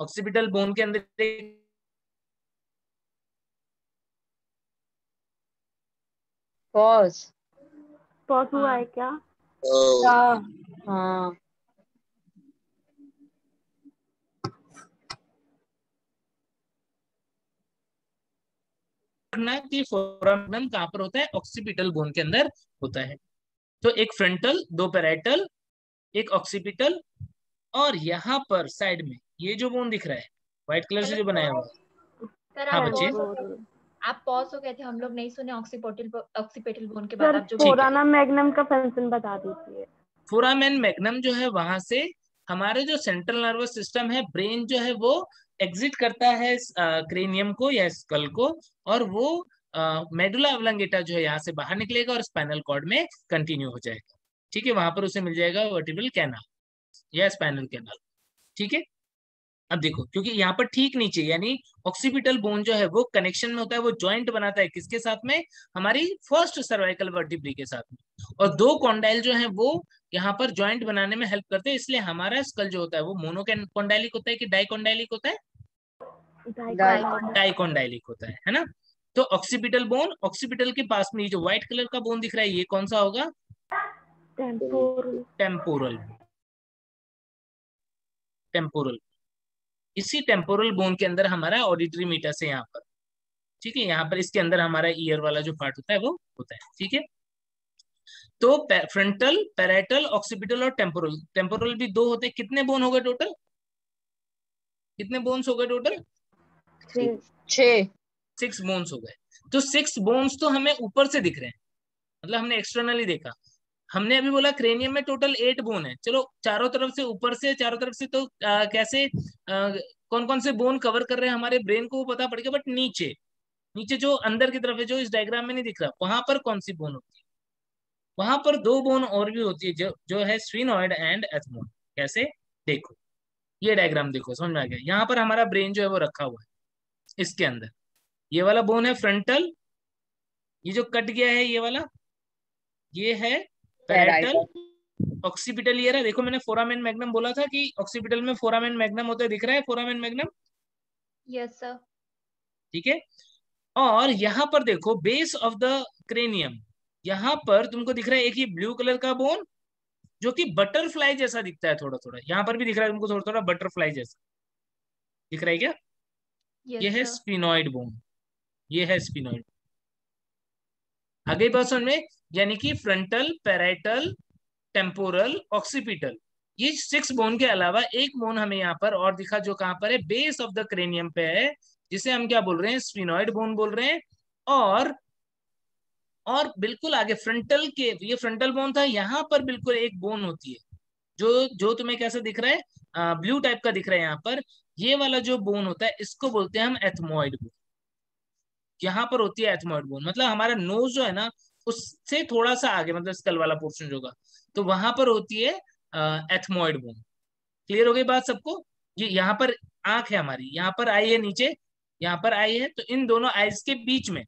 ऑक्सीपिटल बोन के अंदर पॉज पॉज हुआ है क्या? हाँ रखना कि फोरामेन कहाँ पर होता है? ऑक्सीपिटल बोन के अंदर होता है। तो एक फ्रंटल दो पैराइटल एक ऑक्सीपिटल और यहाँ पर साइड में ये जो बोन दिख रहा है व्हाइट कलर से जो बनाया हुआ है। हाँ, बच्चे। आप पॉज हो गए थे हम लोग नहीं सुने ऑक्सीपोटल ऑक्सीपेटल बोन के बाद आप जो ठीक मैग्नम का फ़ंक्शन बता दीजिए। फोरामेन मैग्नम जो है वहाँ से हमारे जो सेंट्रल नर्वस सिस्टम है ब्रेन जो है वो एग्जिट करता है क्रेनियम को या स्कल को और वो मेडुला अवलंगेटा जो है यहाँ से बाहर निकलेगा और स्पाइनल कॉर्ड में कंटिन्यू हो जाएगा। ठीक है वहाँ पर उसे मिल जाएगा वर्टिब्रल कैनाल या स्पाइनल कैनाल ठीक है? अब देखो क्योंकि यहाँ पर ठीक नीचे यानी ऑक्सीपिटल बोन जो है वो कनेक्शन में होता है वो जॉइंट बनाता है किसके साथ में? हमारी फ़र्स्ट सर्वाइकल वर्टिब्री के साथ में। और दो कॉन्डाइल जो है वो यहाँ पर जॉइंट बनाने में हेल्प करते हैं इसलिए हमारा स्कल जो होता है वो मोनोकॉन्डाइलिक होता है कि डाइकॉन्डाइलिक होता है? डाइकोंडाइलिक होता है है ना? तो ऑक्सीपिटल बोन ऑक्सीपिटल के पास में ये जो व्हाइट कलर का बोन दिख रहा है ये कौन सा होगा? टेम्पोरल टेम्पोरल टेम्पोरल इसी टेम्पोरल बोन के अंदर हमारा ऑडिटरी मीटस है यहाँ पर। ठीक है यहाँ पर इसके अंदर हमारा ईयर वाला जो पार्ट होता है वो होता है। ठीक है? तो फ्रंटल पैराइटल ऑक्सीपिटल और टेम्पोरल टेम्पोरल भी दो होते हैं। कितने बोन हो गए टोटल कितने बोन्स हो गए टोटल सिक्स बोन्स हो गए। तो सिक्स बोन्स तो हमें ऊपर से दिख रहे हैं। मतलब हमने एक्सटर्नली देखा। हमने अभी बोला क्रेनियम में टोटल एट बोन है। चलो चारों तरफ़ से ऊपर से चारों तरफ़ से तो आ, कैसे आ, कौन कौन से बोन कवर कर रहे हैं हमारे ब्रेन को पता गया बट नीचे नीचे जो अंदर की तरफ़ है जो इस डायग्राम में नहीं दिख रहा वहाँ पर कौन सी बोन होती है? वहाँ पर दो बोन और भी होती है जो जो है स्विनॉइड एंड एथमोन कैसे? देखो ये डायग्राम देखो समझ में आ गया? यहाँ पर हमारा ब्रेन जो है वो रखा हुआ है इसके अंदर। ये वाला बोन है फ्रंटल ये जो कट गया है ये वाला ये है पैराइटल ऑक्सीपिटल ये रहा देखो मैंने फोरामेन मैग्नम बोला था कि ऑक्सीपिटल में फोरामेन मैग्नम होता है दिख रहा है? फोरामेन मैग्नम यस सर ठीक है? और यहाँ पर देखो बेस ऑफ़ द क्रेनियम यहाँ पर तुमको दिख रहा है एक ही ब्लू कलर का बोन जो कि बटरफ्लाई जैसा दिखता है थोड़ा थोड़ा यहाँ पर भी दिख रहा है तुमको थोड़ा थोड़ा बटरफ्लाई जैसा। दिख रहा है क्या? यस ये है स्पिनॉइड बोन ये है स्पिनॉइड आगे बात समझ में यानी कि फ्रंटल पैराइटल टेम्पोरल ऑक्सीपिटल ये सिक्स बोन के अलावा एक बोन हमें यहाँ पर और दिखा जो कहाँ पर है? बेस ऑफ़ द क्रेनियम पे है जिसे हम क्या बोल रहे हैं? स्पिनॉइड बोन बोल रहे हैं। और और बिल्कुल आगे फ्रंटल के ये फ्रंटल बोन था यहाँ पर बिल्कुल एक बोन होती है। जो जो तुम्हें कैसा दिख रहा है? आ, ब्लू टाइप का दिख रहा है यहाँ पर। ये वाला जो बोन होता है इसको बोलते हैं हम एथमोइड बोन यहाँ पर होती है एथमोइड बोन मतलब हमारा नोज़ जो है ना उससे थोड़ा सा आगे मतलब स्कल वाला पोर्शन जो होगा तो वहाँ पर होती है एथमोइड बोन क्लियर हो गई बात सबको? ये यहाँ पर आँख है हमारी यहाँ पर आई है नीचे यहाँ पर आई है तो इन दोनों आईज के बीच में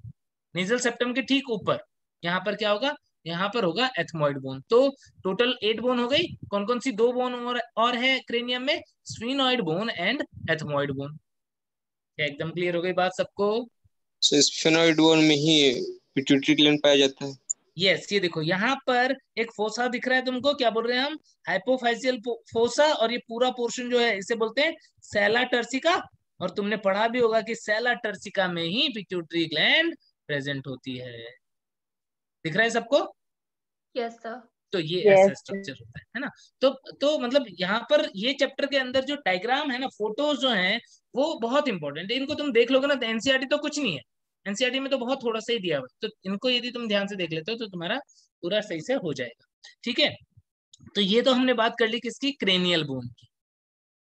नेजल सेप्टम के ठीक ऊपर यहाँ पर क्या होगा? यहाँ पर होगा एथमोइड बोन तो टोटल एट बोन हो गई कौन कौन सी दो बोन और, और है क्रेनियम में? Sphenoid bone and ethmoid bone क्या एकदम क्लियर हो गई बात सबको? स्फेनॉइड बोन में ही पिट्यूटरी ग्लैंड पाया जाता है। यस yes, ये देखो यहाँ पर एक फोसा दिख रहा है तुमको क्या बोल रहे हैं हम? हाइपोफाइसियल फोसा और ये पूरा पोर्शन जो है इसे बोलते हैं सेला टर्सिका और तुमने पढ़ा भी होगा कि सेला टर्सिका में ही पिट्यूटरी ग्लैंड प्रेजेंट होती है। दिख रहा है सबको? यस सर तो ये Yes, ऐसा स्ट्रक्चर होता है है ना? तो तो मतलब यहाँ पर ये चैप्टर के अंदर जो डायग्राम है ना फ़ोटोज़ जो हैं वो बहुत इंपॉर्टेंट है। इनको तुम देख लोगे ना तो एनसीआरटी तो कुछ नहीं है। एनसीआरटी में तो बहुत थोड़ा सा ही दिया हुआ है। तो इनको यदि तुम ध्यान से देख लेते हो तो तुम्हारा पूरा सही से हो जाएगा। ठीक है? तो ये तो हमने बात कर ली किसकी? क्रेनियल बोन की।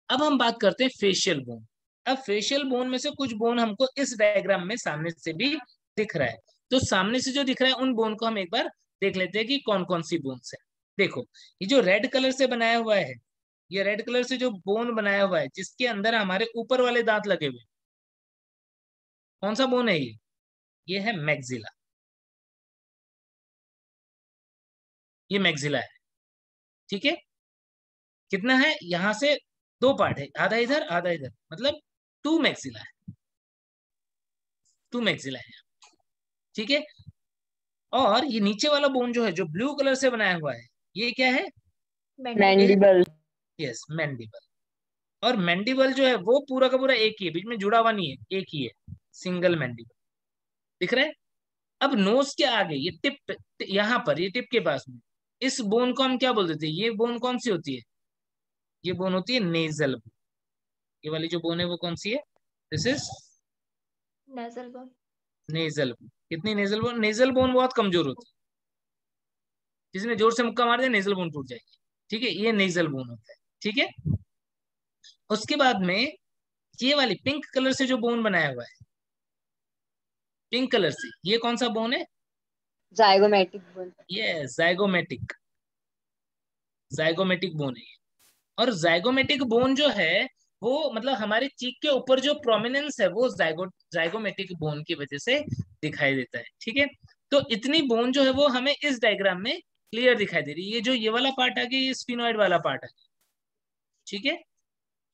अब हम बात करते हैं फेशियल बोन अब फेशियल बोन में से कुछ बोन हमको इस डायग्राम में सामने से भी दिख रहा है। तो सामने से जो दिख रहा है, उन बोन को हम एक बार देख लेते हैं कि कौन कौन सी बोन्स है। देखो, ये जो रेड कलर से बनाया हुआ है, ये रेड कलर से जो बोन बनाया हुआ है, जिसके अंदर हमारे ऊपर वाले दांत लगे हुए कौन सा बोन है ये? ये है मैग्जिला। ये मैग्जिला है। ठीक है? कितना है? यहाँ से दो पार्ट है आधा इधर आधा इधर। मतलब टू मैग्जिला है। टू मैग्जिला है। ठीक है? और ये नीचे वाला बोन जो है जो ब्लू कलर से बनाया हुआ है ये क्या है? मैंडिबल यस मैंडिबल और मैंडिबल जो है वो पूरा का पूरा एक ही है बीच में जुड़ा हुआ नहीं है एक ही है। सिंगल मैंडिबल दिख रहा है? अब नोज़ के आगे ये टिप यहाँ पर ये टिप के पास में इस बोन को हम क्या बोल देते हैं? ये बोन कौन सी होती है? ये बोन होती है नेजल बोन ये वाली जो बोन है वो कौन सी है? This is nasal bone nasal bone कितनी नेजल बोन नेजल बोन बहुत कमज़ोर होती है। जिसने ज़ोर से मुक्का मार दिया नेजल बोन टूट जाएगी। ठीक है ये नेजल बोन होता है। ठीक है? उसके बाद में ये वाली पिंक कलर से जो बोन बनाया हुआ है पिंक कलर से। ये कौन सा बोन है? जाइगोमेटिक बोन ये जाइगोमेटिक जाइगोमेटिक बोन है और जाइगोमेटिक बोन जो है वो मतलब हमारे चीक के ऊपर जो प्रोमिनेंस है वो जाइगो जाइगोमेटिक बोन की वजह से दिखाई देता है ठीक है? तो इतनी बोन जो है वो हमें इस डायग्राम में क्लियर दिखाई दे रही है। ये जो ये वाला पार्ट आ गया ये स्पिनोइड वाला पार्ट आ गया ठीक है?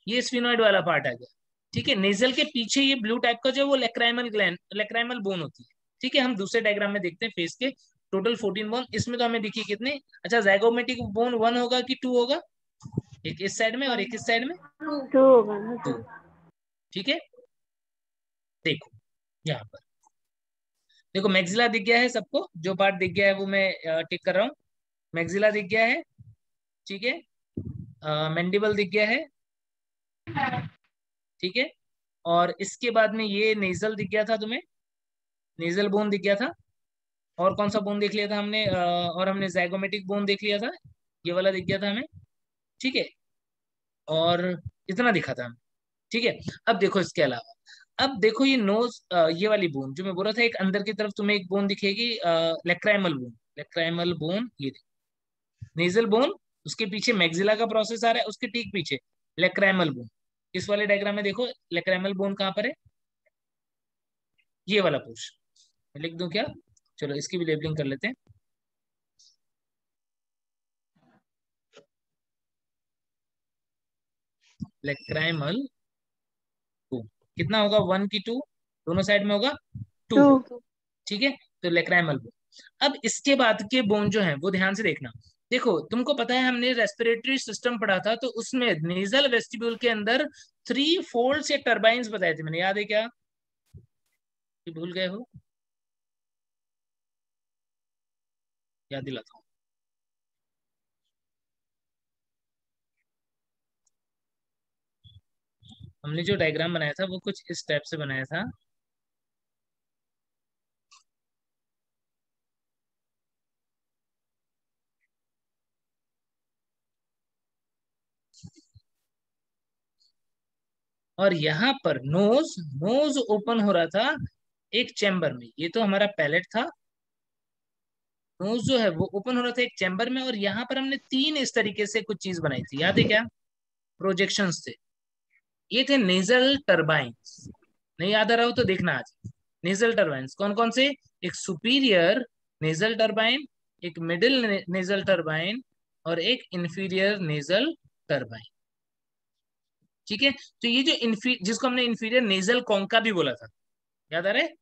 ये स्पिनोइड वाला पार्ट आ गया। ठीक है नेजल के पीछे ये ब्लू टाइप का जो है वो लेक्राइमल ग्लैंड लेक्राइमल बोन होती है। ठीक है हम दूसरे डायग्राम में देखते हैं फेस के टोटल फोर्टीन बोन इसमें तो हमें देखिए कितने? अच्छा जाइगोमेटिक बोन वन होगा कि टू होगा? एक इस साइड में और एक इस साइड में? टू होगा टू ठीक है? देखो यहाँ पर। देखो मैग्जिला दिख गया है सबको जो पार्ट दिख गया है वो मैं टिक कर रहा हूँ। मैग्जिला दिख गया है ठीक है? मैंडिबल दिख गया है। ठीक है? और इसके बाद में ये नेजल दिख गया था तुम्हें? नेजल बोन दिख गया था? और कौन सा बोन देख लिया था हमने? और हमने जैगोमेटिक बोन देख लिया था? ये वाला दिख गया था हमें। ठीक है? और इतना दिखा था हमें। ठीक है? अब देखो इसके अलावा। अब देखो ये नोज़ ये वाली बोन जो मैं बोल रहा था, एक अंदर की तरफ़ तुम्हें एक बोन दिखेगी लेक्राइमल बोन लेक्राइमल बोन ये नेजल बोन उसके पीछे मैग्जिला का प्रोसेस आ रहा है, उसके ठीक पीछे लेक्राइमल बोन इस वाले डायग्राम में देखो लेक्राइमल बोन कहाँ पर है? ये वाला पोर्शन लिख दूँ क्या? चलो इसकी भी लेबलिंग कर लेते हैं। लेक्राइमल बोन कितना होगा? वन की टू दोनों साइड में होगा? टू टू ठीक है? तो लेक्राइमल बोन अब इसके बाद के बोन जो है वो ध्यान से देखना। देखो, तुमको पता है हमने रेस्पिरेटरी सिस्टम पढ़ा था तो उसमें नेजल वेस्टिब्यूल के अंदर थ्री फोल्ड्स या टर्बाइंस बताए थे मैंने, याद है क्या? भूल गए हो? याद दिलाता हूँ। हमने जो डायग्राम बनाया था, वो कुछ इस टाइप से बनाया था। और यहाँ पर नोज़ नोज़ ओपन हो रहा था एक चैम्बर में। ये तो हमारा पैलेट था। नोज़ जो है वो ओपन हो रहा था एक चैम्बर में और यहाँ पर हमने तीन इस तरीके से कुछ चीज़ बनाई थी। याद है क्या? प्रोजेक्शन थे। ये थे नेजल टर्बाइंस नहीं याद आ रहा हो तो देखना आज। नेजल टर्बाइंस कौन कौन से? एक सुपीरियर नेजल टर्बाइन एक मिडिल नेजल टर्बाइन और एक इंफीरियर नेजल टर्बाइन ठीक है? तो ये जो जिसको हमने इन्फीरियर नेजल कॉन्का भी बोला था, याद आ रहा है?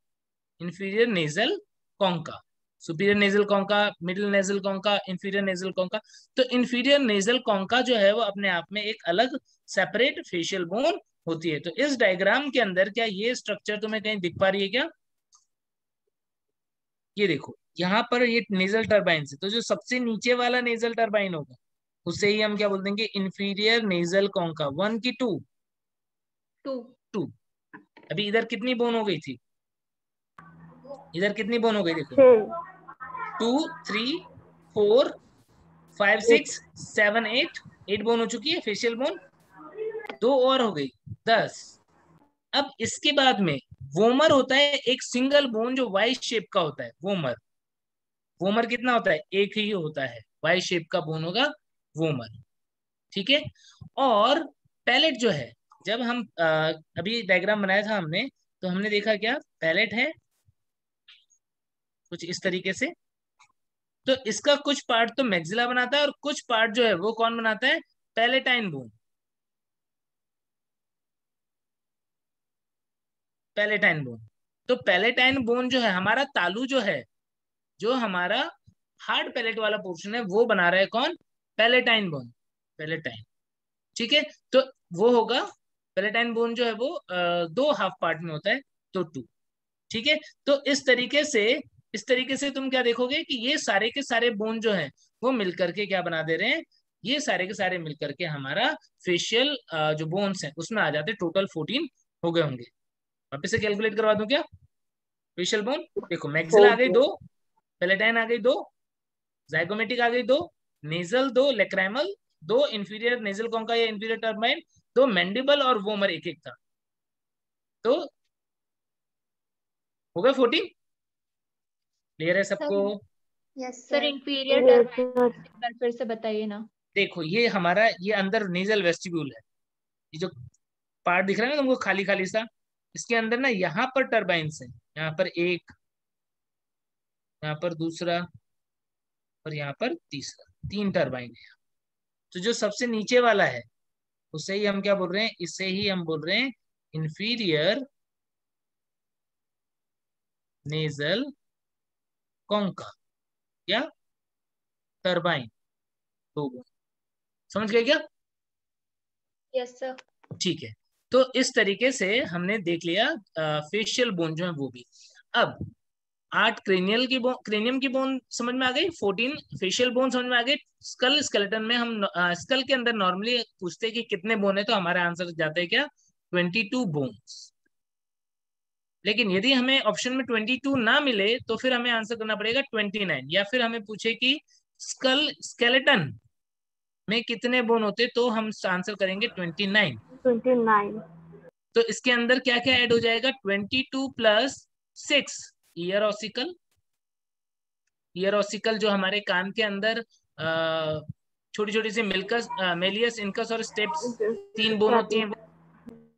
Inferior nasal concha superior nasal concha middle nasal concha inferior nasal concha तो इन्फीरियर नेजल कॉन्का जो है, वो अपने आप में एक अलग सेपरेट फेशियल बोन होती है। तो इस डायग्राम के अंदर क्या ये स्ट्रक्चर तुम्हें कहीं दिख पा रही है क्या? ये देखो, यहाँ पर ये नेजल टर्बाइन से तो जो सबसे नीचे वाला नेजल टर्बाइन होगा उसे ही हम क्या बोल देंगे? इंफीरियर नेजल कॉन्का वन की टू टू टू अभी इधर कितनी बोन हो गई थी? इधर कितनी बोन हो गई देखो। Two three four five six seven eight eight bone हो चुकी है फेशियल बोन दो और हो गई। दस। अब इसके बाद में वोमर होता है एक सिंगल बोन जो वाई शेप का होता है वोमर। वोमर कितना होता है? एक ही होता है। वाई शेप का बोन होगा। वोमर ठीक है? और पैलेट जो है जब हम आ, अभी डायग्राम बनाया था हमने तो हमने देखा क्या? पैलेट है कुछ इस तरीके से। तो इसका कुछ पार्ट तो मैग्जिला बनाता है और कुछ पार्ट जो है वो कौन बनाता है? पैलेटाइन बोन पैलेटाइन बोन तो पैलेटाइन बोन जो है हमारा तालू जो है जो हमारा हार्ड पैलेट वाला पोर्शन है वो बना रहा है कौन? Palatine bone palatine. ठीक है? तो वो होगा पैलेटाइन बोन जो है वो दो हाफ़ पार्ट में होता है तो टू ठीक है? तो इस तरीके से इस तरीके से तुम क्या देखोगे कि ये सारे के सारे बोन जो है वो मिलकर के क्या बना दे रहे हैं? ये सारे के सारे मिलकर के हमारा फेशियल जो बोन्स है उसमें आ जाते टोटल फोर्टीन हो गए होंगे। वापस से कैलकुलेट करवा दूँ क्या? फेशियल बोन देखो मैक्सिल आ गई दो पेलेटाइन आ गई दो जाइगोमेटिक आ गई दो नेजल दो लेक्राइमल दो इंफीरियर नेजल कॉन्का या इंफीरियर टर्बाइन दो मैंडिबल और वोमर एक एक था। तो हो गए फोर्टीन क्लियर है सबको? Yes sir inferior Yes, turbine फिर से बताइए ना। देखो ये हमारा ये अंदर नेजल वेस्टिब्यूल है। ये जो पार्ट दिख रहा है ना तुमको खाली खाली सा इसके अंदर ना यहाँ पर टर्बाइन्स है। यहाँ पर एक यहाँ पर दूसरा और यहाँ पर तीसरा। तीन टर्बाइन है। तो जो सबसे नीचे वाला है उसे ही हम क्या बोल रहे हैं? इसे ही हम बोल रहे हैं इंफीरियर नेजल कॉन्का या टर्बाइन दो समझ गए क्या? यस सर ठीक है। तो इस तरीके से हमने देख लिया फेशियल बोन जो है वो भी। अब आठ क्रेनियल की बोन क्रेनियम की बोन समझ में आ गई? फोर्टीन फेशियल बोन समझ में आ गई? स्कल स्केलेटन में हम स्कल के अंदर नॉर्मली पूछते हैं कि कितने बोन है तो हमारा आंसर जाता है क्या? ट्वेंटी टू बोन्स लेकिन यदि हमें ऑप्शन में ट्वेंटी टू ना मिले तो फिर हमें आंसर करना पड़ेगा ट्वेंटी नाइन या फिर हमें पूछे कि स्कल स्केलेटन में कितने बोन होते तो हम आंसर करेंगे ट्वेंटी नाइन ट्वेंटी नाइन तो इसके अंदर क्या क्या ऐड हो जाएगा? Twenty two plus six ear ossicle ear ossicle जो हमारे कान के अंदर छोटी छोटी सी मिलकस मेलियस इनकस और स्टेप्स तीन बोन होती हैं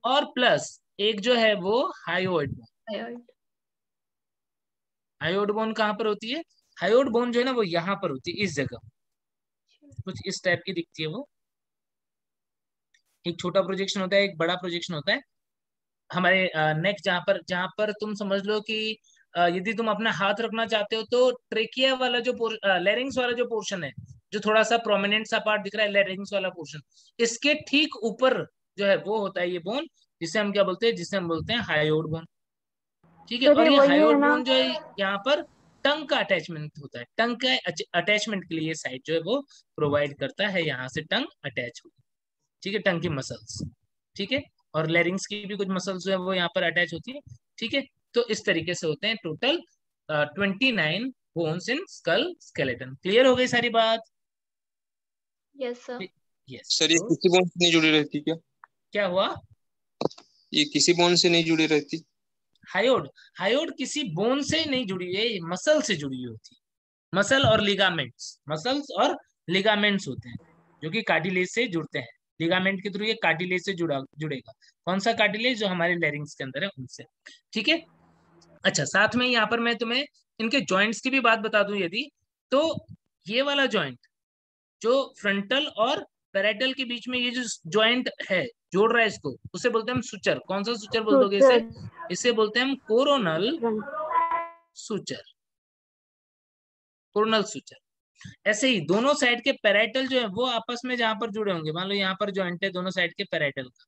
और प्लस एक जो है वो हाइओइड बोन हाइओड बोन कहाँ पर होती है? हाइओड बोन जो है ना वो यहाँ पर होती है इस जगह। कुछ इस टाइप की दिखती है वो। एक छोटा प्रोजेक्शन होता है एक बड़ा प्रोजेक्शन होता है। हमारे नेक जहाँ पर जहाँ पर तुम समझ लो कि यदि तुम अपना हाथ रखना चाहते हो तो ट्रेकिया वाला जो लेरिंग्स वाला जो पोर्शन है जो थोड़ा सा प्रोमिनेंट सा पार्ट दिख रहा है लेरिंग्स वाला पोर्शन इसके ठीक ऊपर जो है वो होता है ये बोन जिसे हम क्या बोलते हैं जिसे हम बोलते हैं हाइओड बोन ठीक है? और ये हाइओड बोन जो है यहाँ पर टंग का अटैचमेंट होता है। टंग का अटैचमेंट के लिए साइड जो है वो प्रोवाइड करता है यहाँ से टंग अटैच होगी ठीक है? टंग की मसल्स ठीक है? और लेरिंग्स की भी कुछ मसल्स जो है वो यहाँ पर अटैच होती है। ठीक है? तो इस तरीके से होते हैं total twenty nine bones in skull skeleton clear हो गई सारी बात? यस सर यस सर ये किसी बोन से नहीं जुड़ी रहती क्या? क्या हुआ? ये किसी बोन से नहीं जुड़ी रहती? हायोड हायोड किसी बोन से नहीं जुड़ी है मसल से जुड़ी होती है. मसल और लिगामेंट्स मसल्स और लिगामेंट्स होते हैं जो कि कार्टिलेज से जुड़ते हैं. लिगामेंट के थ्रू ये कार्टिलेज से जुड़ा जुड़ेगा. कौन सा कार्टिलेज जो हमारे लेरिंग्स के अंदर है उनसे. ठीक है? अच्छा साथ में यहाँ पर मैं तुम्हें इनके जॉइंट्स की भी बात बता दूँ यदि तो ये वाला जॉइंट जो फ्रंटल और पेराइटल के बीच में ये जो जॉइंट है जोड़ रहा है इसको उसे बोलते हैं हम सुचर कौन सा सुचर बोल दोगे इसे इसे बोलते हैं हम कोरोनल सुचर कोरोनल सुचर ऐसे ही दोनों साइड के पेराइटल जो है वो आपस में जहाँ पर जुड़े होंगे मान लो यहाँ पर जॉइंट है दोनों साइड के पेराइटल का।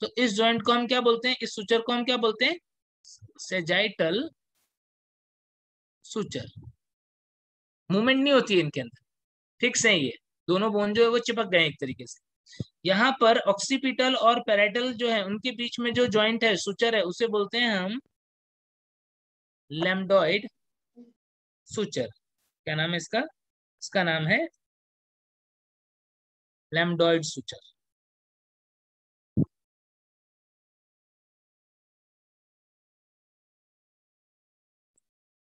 तो इस जॉइंट को हम क्या बोलते हैं? इस सुचर को हम क्या बोलते हैं? सेजाइटल सुचर मूवमेंट नहीं होती है इनके अंदर। फिक्स है ये। दोनों बोन जो है वो चिपक गए एक तरीके से। यहाँ पर ऑक्सीपिटल और पेराइटल जो है, उनके बीच में जो ज्वाइंट है सुचर है, उसे बोलते हैं हम लेमडॉइड सुचर क्या नाम है इसका? इसका नाम है लेमडॉइड सुचर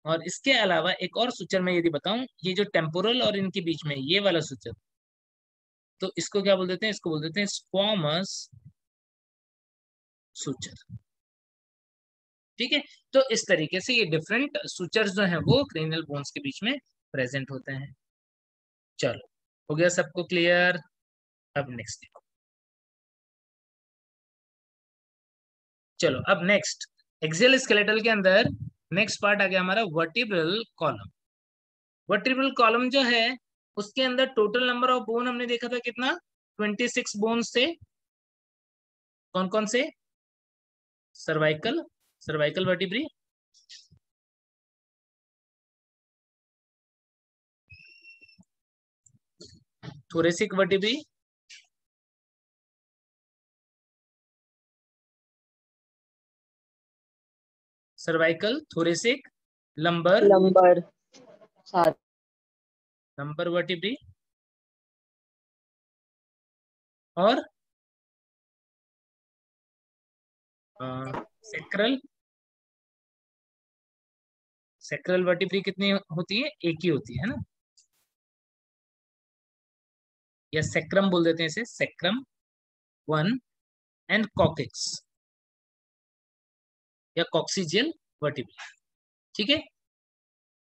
और इसके अलावा एक और सूचर मैं यदि बताऊँ, ये जो टेम्पोरल और इनके बीच में, ये वाला सूचर। तो इसको क्या बोल देते हैं? इसको बोल देते हैं स्क्वामस सुचर। ठीक है? तो इस तरीके से ये डिफरेंट सूचर जो है, वो क्रेनियल बोन्स के बीच में प्रेजेंट होते हैं। चलो, हो गया सबको क्लियर अब नेक्स्ट देखो चलो, अब नेक्स्ट एक्सियल स्केलेटल के अंदर नेक्स्ट पार्ट आ गया हमारा वर्टिब्रल कॉलम वर्टिब्रल कॉलम जो है, उसके अंदर टोटल नंबर ऑफ़ बोन हमने देखा था कितना? 26 बोन्स थे कौन कौन से? Cervical cervical vertebrae thoracic vertebrae cervical thoracic lumbar. Lumbar सात। Lumbar vertebrae. और सेक्रल। सेक्रल वर्टिब्री कितनी होती है? एक ही होती है ना? या सेक्रम बोल देते हैं इसे सेक्रम वन एंड कॉकेक्स या कॉक्सीजियल वर्टिब्री ठीक है?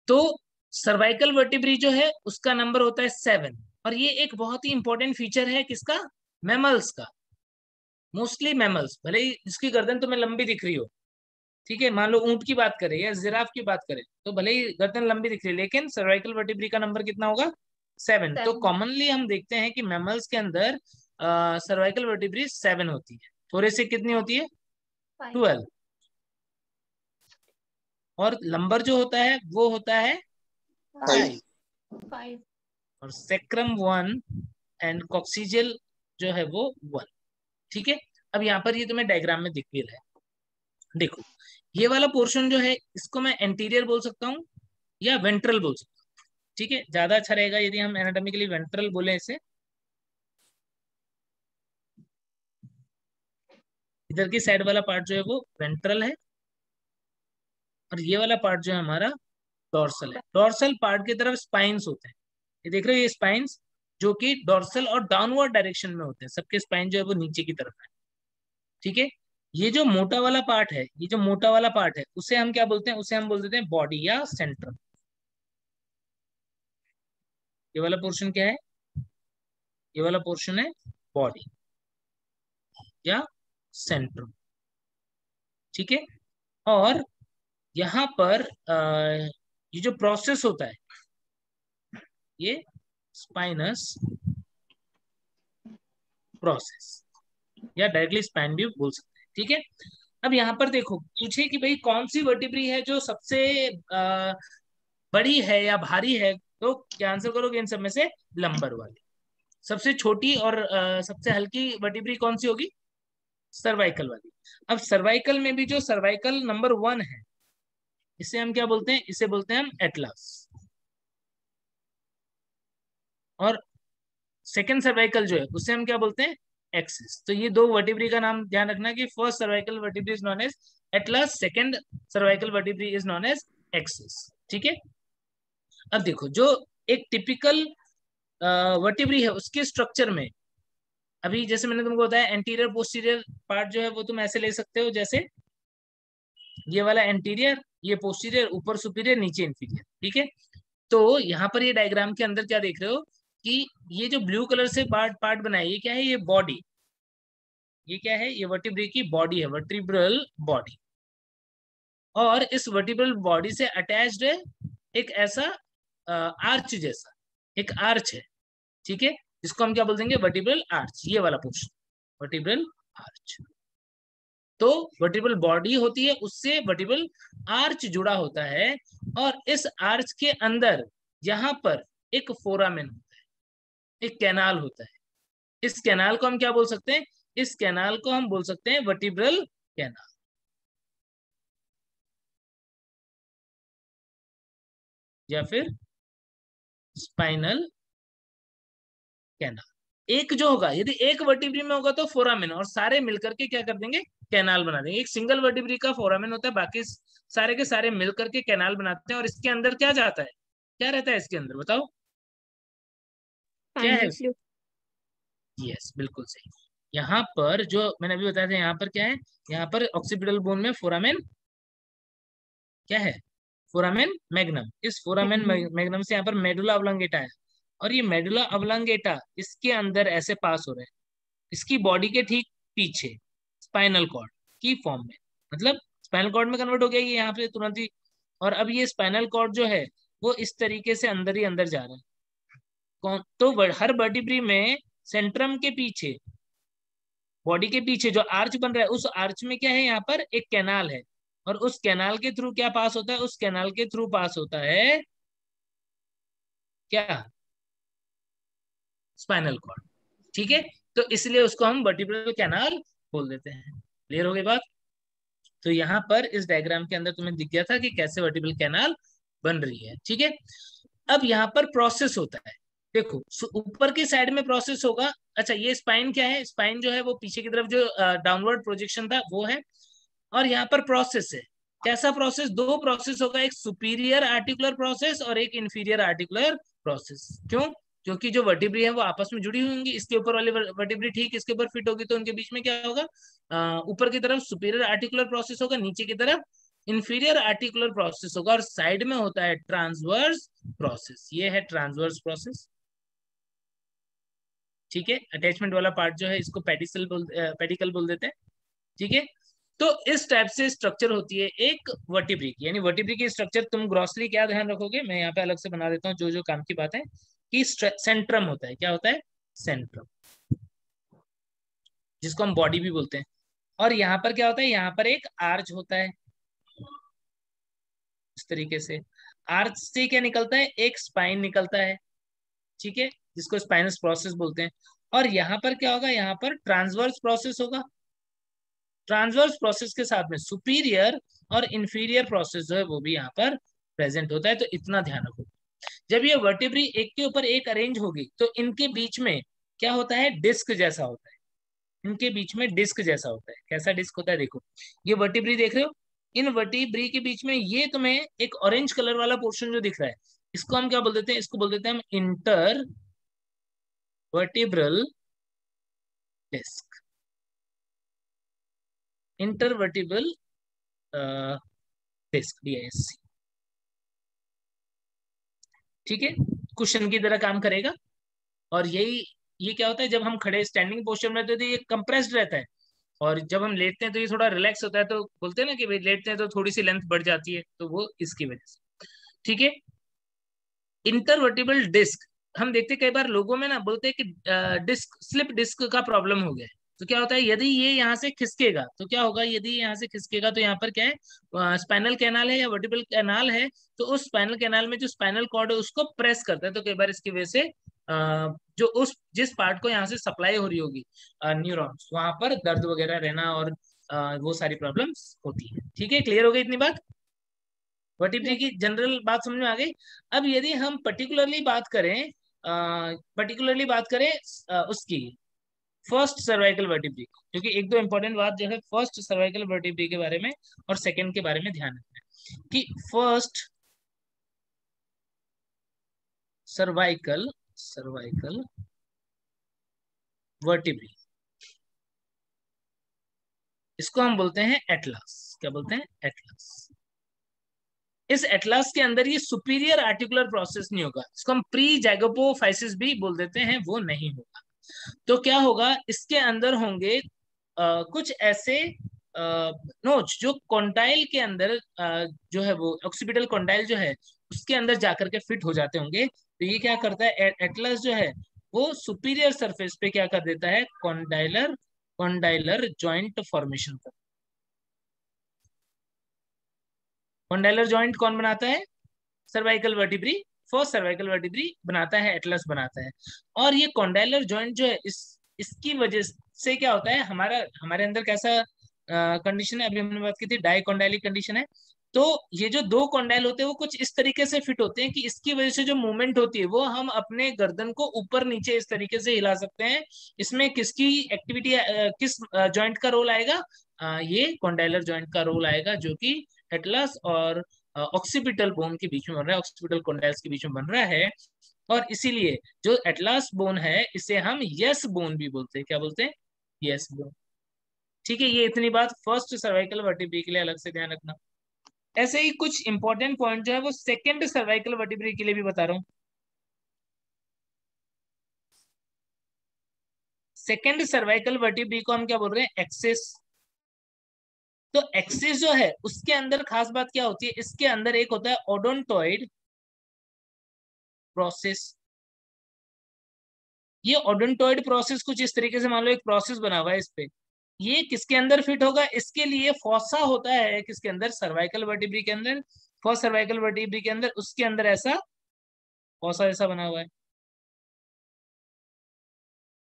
तो सर्वाइकल वर्टिब्री जो है उसका नंबर होता है सेवन और ये एक बहुत ही इंपॉर्टेंट फीचर है किसका? मैमल्स का। मोस्टली मैमल्स भले ही इसकी गर्दन तुम्हें लंबी दिख रही हो ठीक है? मान लो ऊँट की बात करें या जिराफ की बात करें तो भले ही गर्दन लंबी दिख रही है लेकिन सर्वाइकल वर्टिब्री का नंबर कितना होगा? सेवन तो कॉमनली हम देखते हैं कि मैमल्स के अंदर सर्वाइकल वर्टिब्री सेवन होती है। थोड़े से कितनी होती है? ट्वेल्व और लंबर जो होता है वो होता है फाइव और सेक्रम वन एंड कॉक्सीजल जो है वो वन ठीक है? अब यहाँ पर ये तुम्हें डायग्राम में दिख भी रहा है। देखो ये वाला पोर्शन जो है इसको मैं एंटीरियर बोल सकता हूँ या वेंट्रल बोल सकता हूँ। ठीक है? ज़्यादा अच्छा रहेगा यदि हम एनाटॉमिकली वेंट्रल बोले इसे। इधर की साइड वाला पार्ट जो है वो वेंट्रल है। और ये वाला पार्ट जो है हमारा डोर्सल है। डॉर्सल पार्ट की तरफ़ स्पाइन्स होते हैं। ये देख रहे हो ये स्पाइन्स जो कि डोर्सल और डाउनवर्ड डायरेक्शन में होते हैं। सबके स्पाइन जो है वो नीचे की तरफ़ है। ठीक है? ये जो मोटा वाला पार्ट है, ये जो मोटा वाला पार्ट है, उसे हम क्या बोलते हैं? उसे हम बोल देते हैं बॉडी या सेंट्रम ये वाला पोर्शन क्या है? ये वाला पोर्शन है बॉडी या सेंट्रम ठीक है? और यहाँ पर ये जो प्रोसेस होता है, ये स्पाइनस प्रोसेस या डायरेक्टली स्पाइन भी बोल सकते हैं, ठीक है? अब यहाँ पर देखो, पूछे कि भाई कौन सी वर्टिब्री है जो सबसे बड़ी है या भारी है तो क्या आंसर करोगे इन सब में से? लंबर वाली। सबसे छोटी और सबसे हल्की वर्टिब्री कौन सी होगी? सर्वाइकल वाली। अब सर्वाइकल में भी जो सर्वाइकल नंबर वन है इसे हम क्या बोलते हैं? इसे बोलते हैं हम एटलास और सेकेंड सर्वाइकल जो है, उसे हम क्या बोलते हैं? एक्सिस तो ये दो वर्टिब्री का नाम ध्यान रखना कि first cervical vertebrae is known as atlas second cervical vertebrae is known as axis ठीक है? अब देखो, जो एक टिपिकल वर्टिब्री है, उसके स्ट्रक्चर में, अभी जैसे मैंने तुमको बताया एंटीरियर पोस्टीरियर पार्ट जो है, वो तुम ऐसे ले सकते हो, जैसे ये वाला एंटीरियर ये पोस्टीरियर ऊपर सुपीरियर नीचे इंफीरियर ठीक है? तो यहाँ पर ये डायग्राम के अंदर क्या देख रहे हो कि ये जो ब्लू कलर से पार्ट पार्ट बनाया, ये क्या है? ये बॉडी ये क्या है? ये वर्टिब्री की बॉडी है वर्टिब्रल बॉडी और इस वर्टिब्रल बॉडी से अटैच्ड है एक ऐसा आर्च जैसा, एक आर्च है, ठीक है? इसको हम क्या बोल देंगे? वर्टिब्रल आर्च ये वाला पोर्शन वर्टिब्रल आर्च तो वर्टिबल बॉडी होती है, उससे वर्टिबल आर्च जुड़ा होता है और इस आर्च के अंदर यहाँ पर एक फोरामेन होता है, एक कैनाल होता है। इस कैनाल को हम क्या बोल सकते हैं? इस कैनाल को हम बोल सकते हैं वर्टिब्रल कैनाल या फिर स्पाइनल कैनाल एक जो होगा यदि एक वर्टिब्री में होगा तो फोरामेन और सारे मिलकर के क्या कर देंगे? कैनाल बना देंगे। एक सिंगल वर्टिब्री का फोरामेन होता है बाकी सारे के सारे मिलकर के कैनाल बनाते हैं और इसके अंदर क्या जाता है? क्या रहता है इसके अंदर बताओ? क्या है? यस बिल्कुल सही। यहाँ पर जो मैंने अभी बताया था यहाँ पर क्या है? यहाँ पर ऑक्सीपिटल बोन में फोरामेन क्या है? फोरामेन मैग्नम इस फोरामेन मैग्नम से यहाँ पर मेडुला अवलंगेटा है। और ये मेडुला अवलंगेटा इसके अंदर ऐसे पास हो रहे है। इसकी बॉडी के ठीक पीछे स्पाइनल कॉर्ड की फॉर्म में। मतलब स्पाइनल कॉर्ड में कन्वर्ट हो गया ये यहाँ पे तुरंत ही। और अब ये स्पाइनल कॉर्ड जो है, वो इस तरीके से अंदर ही अंदर जा रहा है। कौन? तो हर वर्टिब्री में सेंट्रम के पीछे बॉडी के पीछे जो आर्च बन रहा है, उस आर्च में क्या है यहाँ पर? एक कैनाल है। और उस कैनाल के थ्रू क्या पास होता है? उस कैनाल के थ्रू पास होता है, क्या? Spinal cord. ठीक है? तो इसलिए उसको हम वर्टिब्रल कैनाल बोल देते हैं। क्लियर हो गई बात? तो यहाँ पर इस डायग्राम के अंदर तुम्हें दिख गया था कि कैसे वर्टिब्रल कैनाल बन रही है। ठीक है? अब यहाँ पर प्रोसेस होता है। देखो ऊपर की साइड में प्रोसेस होगा। अच्छा ये स्पाइन क्या है? स्पाइन जो है वो पीछे की तरफ़ जो डाउनवर्ड प्रोजेक्शन था, वो है। और यहाँ पर प्रोसेस है। कैसा प्रोसेस दो प्रोसेस होगा। एक सुपीरियर आर्टिकुलर प्रोसेस और एक इंफीरियर आर्टिकुलर प्रोसेस क्यों? क्योंकि जो वर्टिब्री है वो आपस में जुड़ी हुई होंगी, इसके ऊपर वाली वर्टिब्री ठीक इसके ऊपर फिट होगी तो उनके बीच में क्या होगा? ऊपर की तरफ़ सुपीरियर आर्टिकुलर प्रोसेस होगा, नीचे की तरफ़ इंफीरियर आर्टिकुलर प्रोसेस होगा और साइड में होता है ट्रांसवर्स प्रोसेस ये है ट्रांसवर्स प्रोसेस ठीक है? अटैचमेंट वाला पार्ट जो है, इसको पेडिकल बोल पेडिकल बोल देते हैं। ठीक है? तो इस टाइप से स्ट्रक्चर होती है एक वर्टिब्री की। यानी वर्टिब्री की स्ट्रक्चर तुम ग्रॉसली क्या ध्यान रखोगे? मैं यहाँ पे अलग से बना देता हूँ जो जो काम की बात है। कि सेंट्रम होता है। क्या होता है? सेंट्रम जिसको हम बॉडी भी बोलते हैं। और यहाँ पर क्या होता है? यहाँ पर एक आर्च होता है। इस तरीके से। आर्च से क्या निकलता है? एक स्पाइन निकलता है। ठीक है? जिसको स्पाइनस प्रोसेस बोलते हैं। और यहाँ पर क्या होगा? यहाँ पर ट्रांसवर्स प्रोसेस होगा। ट्रांसवर्स प्रोसेस के साथ में सुपीरियर और इंफीरियर प्रोसेस जो है, वो भी यहाँ पर प्रेजेंट होता है। तो इतना ध्यान रखो। जब ये वर्टिब्री एक के ऊपर एक अरेंज होगी तो इनके बीच में क्या होता है? डिस्क जैसा होता है। इनके बीच में डिस्क जैसा होता है। कैसा डिस्क होता है? देखो, ये वर्टिब्री देख रहे हो? इन वर्टिब्री के बीच में ये तुम्हें एक ऑरेंज कलर वाला पोर्शन जो दिख रहा है, इसको हम क्या बोल देते हैं? इसको बोल देते हैं हम intervertebral disc intervertebral disc D I S C ठीक है? क्वेश्चन की तरह काम करेगा। और यही, ये क्या होता है, जब हम खड़े स्टैंडिंग पोस्टर में रहते हैं तो ये कंप्रेस्ड रहता है। और जब हम लेटते हैं तो ये थोड़ा रिलैक्स होता है तो बोलते हैं ना कि भाई, लेटते हैं तो थोड़ी सी लेंथ बढ़ जाती है तो वो इसकी वजह से। ठीक है? इंटरवर्टिबल डिस्क हम देखते कई बार लोगों में ना बोलते हैं कि डिस्क स्लिप डिस्क का प्रॉब्लम हो गया है। तो क्या होता है यदि ये यहाँ से खिसकेगा तो क्या होगा यदि यहाँ से खिसकेगा तो यहाँ पर क्या है स्पाइनल कैनाल है या वर्टिबल कैनाल है तो उस स्पाइनल कैनाल में जो स्पाइनल कॉर्ड है उसको प्रेस करता है। तो कई बार इसकी वजह से जो उस जिस पार्ट को यहाँ से सप्लाई हो रही होगी न्यूरॉन्स वहाँ पर दर्द वगैरह रहना और वो सारी प्रॉब्लम्स होती है। ठीक है क्लियर हो गई इतनी बात? वर्टिब्री की जनरल बात समझ में आ गई? अब यदि हम पर्टिकुलरली बात करें पर्टिकुलरली बात करें उसकी फ़र्स्ट सर्वाइकल वर्टिब्री क्योंकि एक दो इंपॉर्टेंट बात जो है फ़र्स्ट सर्वाइकल वर्टिब्री के बारे में और सेकेंड के बारे में ध्यान रखना कि फ़र्स्ट सर्वाइकल सर्वाइकल वर्टिब्री इसको हम बोलते हैं एटलास क्या बोलते हैं? एटलास इस एटलास के अंदर ये सुपीरियर आर्टिकुलर प्रोसेस नहीं होगा। इसको हम प्री जैगोपोफाइसिस भी बोल देते हैं, वो नहीं होगा। तो क्या होगा इसके अंदर होंगे आ, कुछ ऐसे नोच जो कॉन्टाइल के अंदर आ, जो है वो ऑक्सीपिटल कॉन्टाइल जो है उसके अंदर जाकर के फिट हो जाते होंगे। तो ये क्या करता है एटलस जो है वो सुपीरियर सरफेस पे क्या कर देता है कॉन्डाइलर कॉन्डाइलर ज्वाइंट फॉर्मेशन कर कॉन्डाइलर जॉइंट कौन बनाता है? Cervical vertebrae first cervical vertebrae बनाता है एटलस बनाता है। और ये कॉन्डाइलर जॉइंट जो है, इस, इसकी वजह से क्या होता है, हमारा, हमारे अंदर कैसा कंडीशन है? अभी हमने बात की थी डाइकॉन्डाइलिक कंडीशन है। तो ये जो दो कॉन्डाइल होते हैं, वो कुछ इस तरीके से फिट होते हैं कि इसकी वजह से जो मूवमेंट होती है, वो हम अपने गर्दन को ऊपर नीचे इस तरीके से हिला सकते हैं। इसमें किसकी एक्टिविटी किस जॉइंट का रोल आएगा? ये कॉन्डाइलर जॉइंट का रोल आएगा, जो कि एटलस और ऑक्सीपिटल बोन के बीच में बन रहा है ऑक्सीपिटल कॉन्डाइल्स के बीच में बन रहा है। और इसीलिए जो एटलास बोन है, इसे हम यस बोन भी बोलते हैं। क्या बोलते हैं? यस बोन ठीक है, ये इतनी बात फ़र्स्ट सर्वाइकल वर्टिब्री के लिए अलग से ध्यान रखना। ऐसे ही कुछ इंपॉर्टेंट पॉइंट जो है, वो सेकेंड सर्वाइकल वर्टिब्री के लिए भी बता रहा हूँ। सेकेंड सर्वाइकल वर्टिब्री को हम क्या बोल रहे हैं? एक्सेस तो एक्सिस जो है, उसके अंदर खास बात क्या होती है? इसके अंदर एक होता है ओडोंटोइड प्रोसेस। ये ओडोंटोइड प्रोसेस कुछ इस तरीके से, मान लो एक प्रोसेस बना हुआ है इस पे। ये किसके अंदर फिट होगा? इसके लिए फॉसा होता है किसके अंदर? सर्वाइकल वर्टिब्री के अंदर। फ़र्स्ट सर्वाइकल वर्टिब्री के अंदर, उसके अंदर ऐसा फॉसा ऐसा बना हुआ है।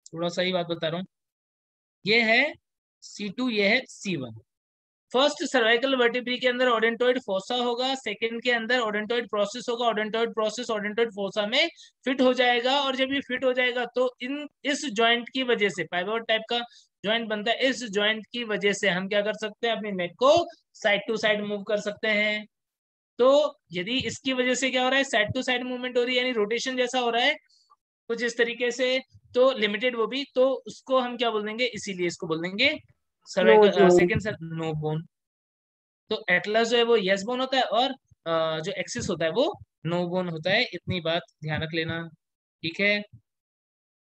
थोड़ा सा ही बात बता रहा हूँ। ये है सी टू ये है C one first cervical vertebrae के अंदर ऑडेंटोइड फोसा होगा सेकंड के अंदर ऑडेंटोइड प्रोसेस होगा ऑडेंटोइड प्रोसेस ऑडेंटोइड फोसा में फिट हो जाएगा और जब ये फिट हो जाएगा तो इन, इस जॉइंट की वजह से पाइवोट टाइप का जॉइंट बनता है, इस जॉइंट की वजह से हम क्या कर सकते हैं, अपनी नेक को साइड टू साइड मूव कर सकते हैं। तो यदि इसकी वजह से क्या हो रहा है साइड टू साइड मूवमेंट हो रही है, यानी रोटेशन जैसा हो रहा है, कुछ इस तरीके से तो लिमिटेड वो भी तो उसको हम क्या बोल देंगे, इसीलिए इसको बोल देंगे सर्वाइकल सेकंड नो बोन तो एटलस जो है वो यस बोन होता है और uh, जो एक्सिस होता है वो नो बोन होता है। इतनी बात ध्यान रख लेना ठीक है?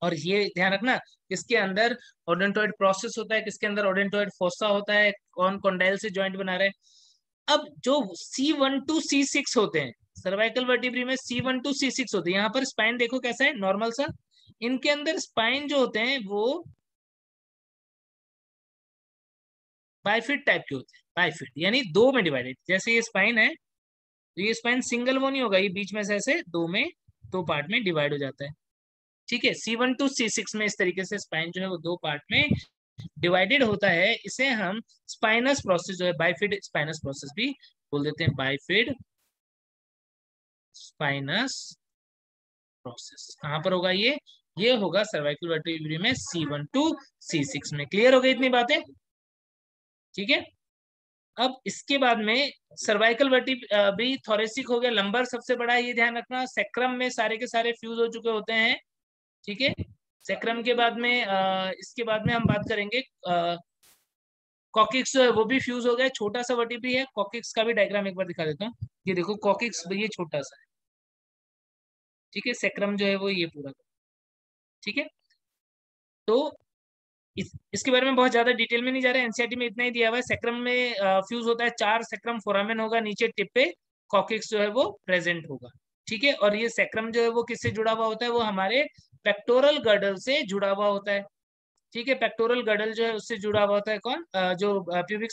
और ये ध्यान रखना किसके अंदर ओडेंटोइड प्रोसेस होता है किसके अंदर ओडेंटोइड फोसा होता है कौन कॉन्डाइल से ज्वाइंट बना रहे हैं। अब जो C one two C six होते हैं सर्वाइकल वर्टिब्री में C one two C six होते हैं यहाँ पर स्पाइन देखो कैसा है नॉर्मल सा। इनके अंदर स्पाइन जो होते हैं वो बाइफिट टाइप के होते हैं बाइफिट यानी दो में डिवाइडेड जैसे ये स्पाइन है तो ये स्पाइन सिंगल वो नहीं होगा, ये बीच में से ऐसे दो में, दो पार्ट में डिवाइड हो जाता है। ठीक है C one two C six में इस तरीके से स्पाइन जो है वो दो पार्ट में डिवाइडेड होता है, इसे हम स्पाइनस प्रोसेस जो है बाइफिड स्पाइनस प्रोसेस भी बोल देते हैं। बाइफिड स्पाइनस प्रोसेस कहाँ पर होगा ये? ये होगा सर्वाइकल वर्टिब्री में C one two C six में। क्लियर हो गई इतनी बातें? ठीक है? अब इसके बाद में सर्वाइकल वर्टिब्री थोरेसिक हो गया लंबर सबसे बड़ा है ये ध्यान रखना। सेक्रम में सारे के सारे फ्यूज हो चुके होते हैं ठीक है? सेक्रम के बाद में आ, इसके बाद में हम बात करेंगे कॉकिक्स वो भी फ्यूज हो गया छोटा सा वर्टिब्री है। कॉकिक्स का भी डायग्राम एक बार दिखा देता हूँ। ये देखो कॉकिक्स ये छोटा सा है। ठीक है? सेक्रम जो है वो ये पूरा। ठीक है? तो इस, इसके बारे में बहुत ज़्यादा डिटेल में नहीं जा रहा है में इतना ही दिया हुआ है। सेक्रम में फ्यूज होता है चार सेक्रम फोरामेन होगा नीचे टिप पे कॉकिक्स जो है वो प्रेजेंट होगा। ठीक है? और ये सेक्रम जो है वो किससे जुड़ा हुआ होता है? वो हमारे पेक्टोरल गर्डल से जुड़ा हुआ होता है। ठीक है? पेक्टोरल गर्डल जो है उससे जुड़ा हुआ होता है कौन? जो प्यूबिक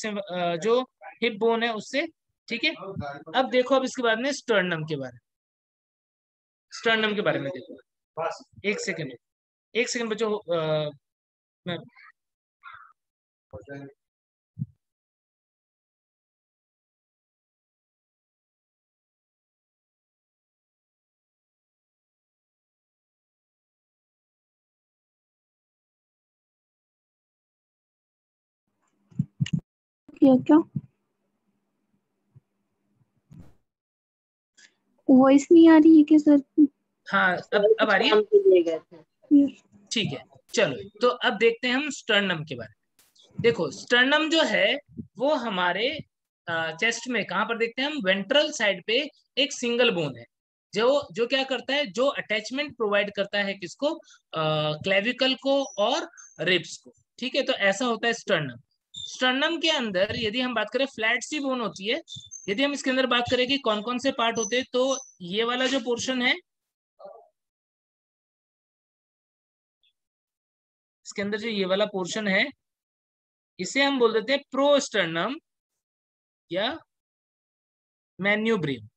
जो हिप बोन है उससे। ठीक है? अब देखो अब इसके बाद में स्टर्नम के बारे में। स्टर्नम के बारे में देखो। एक सेकेंड एक सेकेंड बच्चों मैं किया क्या? वॉइस नहीं आ रही है क्या सर हाँ अब अब आ रही है? ठीक है। चलो तो अब देखते हैं हम स्टर्नम के बारे में। देखो स्टर्नम जो है, वो हमारे चेस्ट में, कहाँ पर देखते हैं हम? वेंट्रल साइड पे एक सिंगल बोन है। जो जो क्या करता है? जो अटैचमेंट प्रोवाइड करता है किसको? क्लेविकल को और रिब्स को। ठीक है तो ऐसा होता है स्टर्नम स्टर्नम के अंदर, यदि हम बात करें फ्लैट सी बोन होती है। यदि हम इसके अंदर बात करें कि कौन कौन से पार्ट होते हैं तो ये वाला जो पोर्शन है इसके अंदर जो ये वाला पोर्शन है, इसे हम बोल देते हैं प्रोस्टर्नम या मैन्यूब्रियम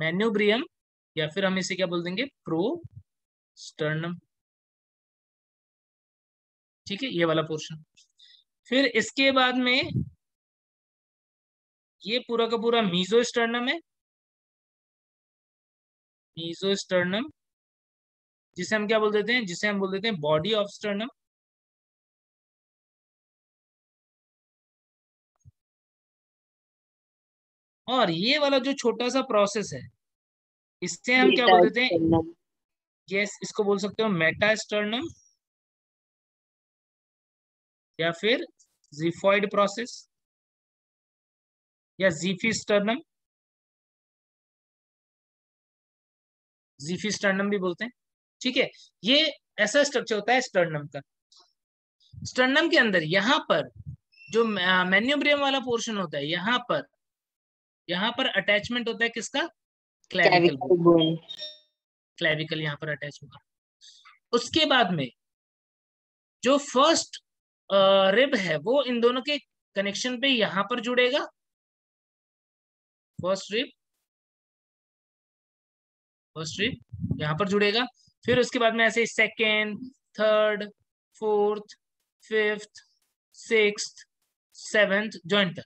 मैन्यूब्रियम या फिर हम इसे क्या बोल देंगे? प्रो स्टर्नम ठीक है, ये वाला पोर्शन फिर इसके बाद में ये पूरा का पूरा मीजो स्टर्नम है। मीजो स्टर्नम जिसे हम क्या बोल देते हैं? जिसे हम बोल देते हैं बॉडी ऑफ़ स्टर्नम और ये वाला जो छोटा सा प्रोसेस है इससे हम क्या बोल देते हैं? यस इसको बोल सकते हो मेटा स्टर्नम या फिर जीफॉइड प्रोसेस या जीफी स्टर्नम जीफी स्टर्नम भी बोलते हैं। ठीक है? ये ऐसा स्ट्रक्चर होता है स्टर्नम का। स्टर्नम के अंदर यहाँ पर जो मैन्यूब्रियम वाला पोर्शन होता है यहाँ पर यहाँ पर अटैचमेंट होता है किसका? क्लेविकल क्लेविकल यहाँ पर अटैच होगा। उसके बाद में जो फ़र्स्ट रिब है वो इन दोनों के कनेक्शन पे यहाँ पर जुड़ेगा। फ़र्स्ट रिब फ़र्स्ट रिब यहाँ पर जुड़ेगा। फिर उसके बाद में ऐसे second third fourth fifth six seventh joint तक।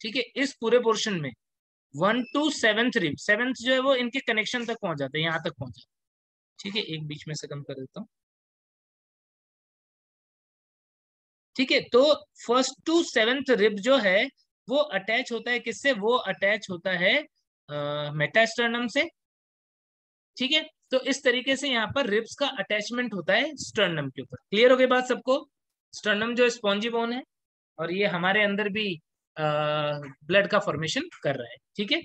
ठीक है? इस पूरे पोर्शन में one two seventh rib seventh जो है वो इनके कनेक्शन तक पहुँच जाते हैं, यहाँ तक पहुँच जाते ठीक है? एक बीच में से कम कर देता हूँ। ठीक है? तो फ़र्स्ट टू सेवेंथ रिब जो है, वो अटैच होता है किससे? वो अटैच होता है मेटास्टर्नम से। ठीक है? तो इस तरीके से यहाँ पर रिब्स का अटैचमेंट होता है स्टर्नम के ऊपर। क्लियर हो गई बात सबको? स्टर्नम जो स्पॉन्जी बोन है और ये हमारे अंदर भी ब्लड का फॉर्मेशन कर रहा है, ठीक है?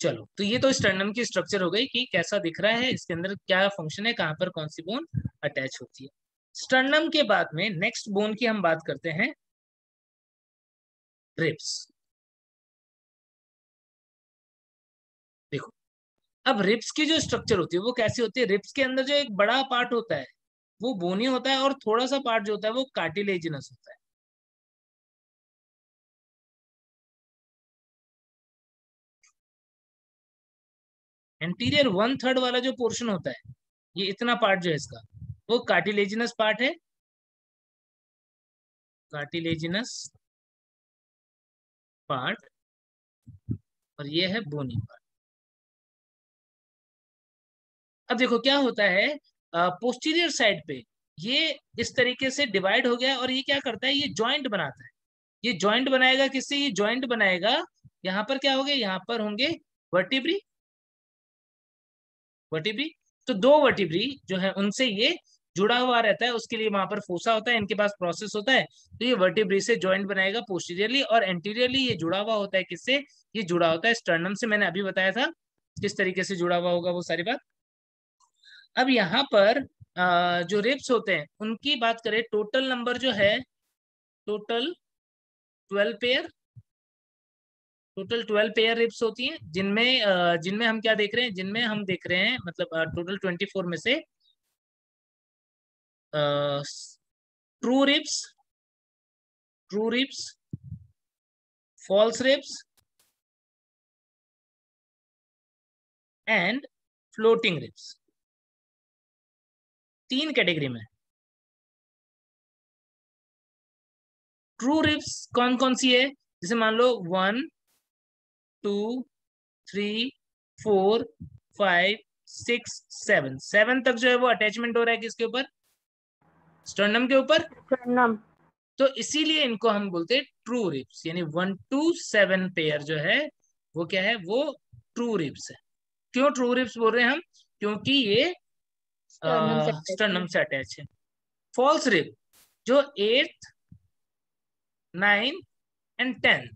चलो तो ये तो स्टर्नम की स्ट्रक्चर हो गई कि कैसा दिख रहा है, इसके अंदर क्या फ़ंक्शन है, कहाँ पर कौन सी बोन अटैच होती है। स्टर्नम के बाद में नेक्स्ट बोन की हम बात करते हैं रिब्स अब रिब्स की जो स्ट्रक्चर होती है, वो कैसी होती है? रिप्स के अंदर जो एक बड़ा पार्ट होता है, वो बोनी होता है और थोड़ा सा पार्ट जो होता है, वो कार्टिलेजिनस होता है। एंटीरियर वन थर्ड वाला जो पोर्शन होता है, ये इतना पार्ट जो है इसका, वो कार्टिलेजिनस पार्ट है। कार्टिलेजिनस पार्ट और ये है बोनी पार्ट अब देखो क्या होता है पोस्टीरियर साइड पे ये इस तरीके से डिवाइड हो गया और ये क्या करता है, ये ज्वाइंट बनाता है। ये ज्वाइंट बनाएगा किससे? ये ज्वाइंट बनाएगा, यहाँ पर क्या होंगे? यहाँ पर होंगे वर्टिब्री वर्टिब्री तो दो वर्टिब्री जो है, उनसे ये जुड़ा हुआ रहता है, उसके लिए वहाँ पर फोसा होता है, इनके पास प्रोसेस होता है तो ये वर्टिब्री से ज्वाइंट बनाएगा पोस्टीरियरली और एंटीरियरली ये जुड़ा हुआ होता है किससे? ये जुड़ा होता है स्टर्नम से, मैंने अभी बताया था, किस तरीके से जुड़ा हुआ होगा वो सारी बात। अब यहाँ पर जो रिप्स होते हैं, उनकी बात करें टोटल नंबर जो है total twelve pair total twelve pair ribs होती हैं, जिनमें जिनमें हम क्या देख रहे हैं, जिनमें हम देख रहे हैं मतलब टोटल ट्वेंटी फोर में से true ribs true ribs false ribs and floating ribs तीन कैटेगरी में। ट्रू रिप्स कौन कौन सी है? जैसे मान लो one two three four five six seven seven तक जो है वो अटैचमेंट हो रहा है किसके ऊपर? स्टर्नम के ऊपर। स्टर्नम तो इसीलिए इनको हम बोलते हैं ट्रू रिप्स यानी वन टू सेवन पेयर जो है वो क्या है? वो ट्रू रिप्स है। क्यों ट्रू रिप्स बोल रहे हैं हम? क्योंकि ये स्टर्नम से अटैच है फॉल्स रिप जो eight nine and ten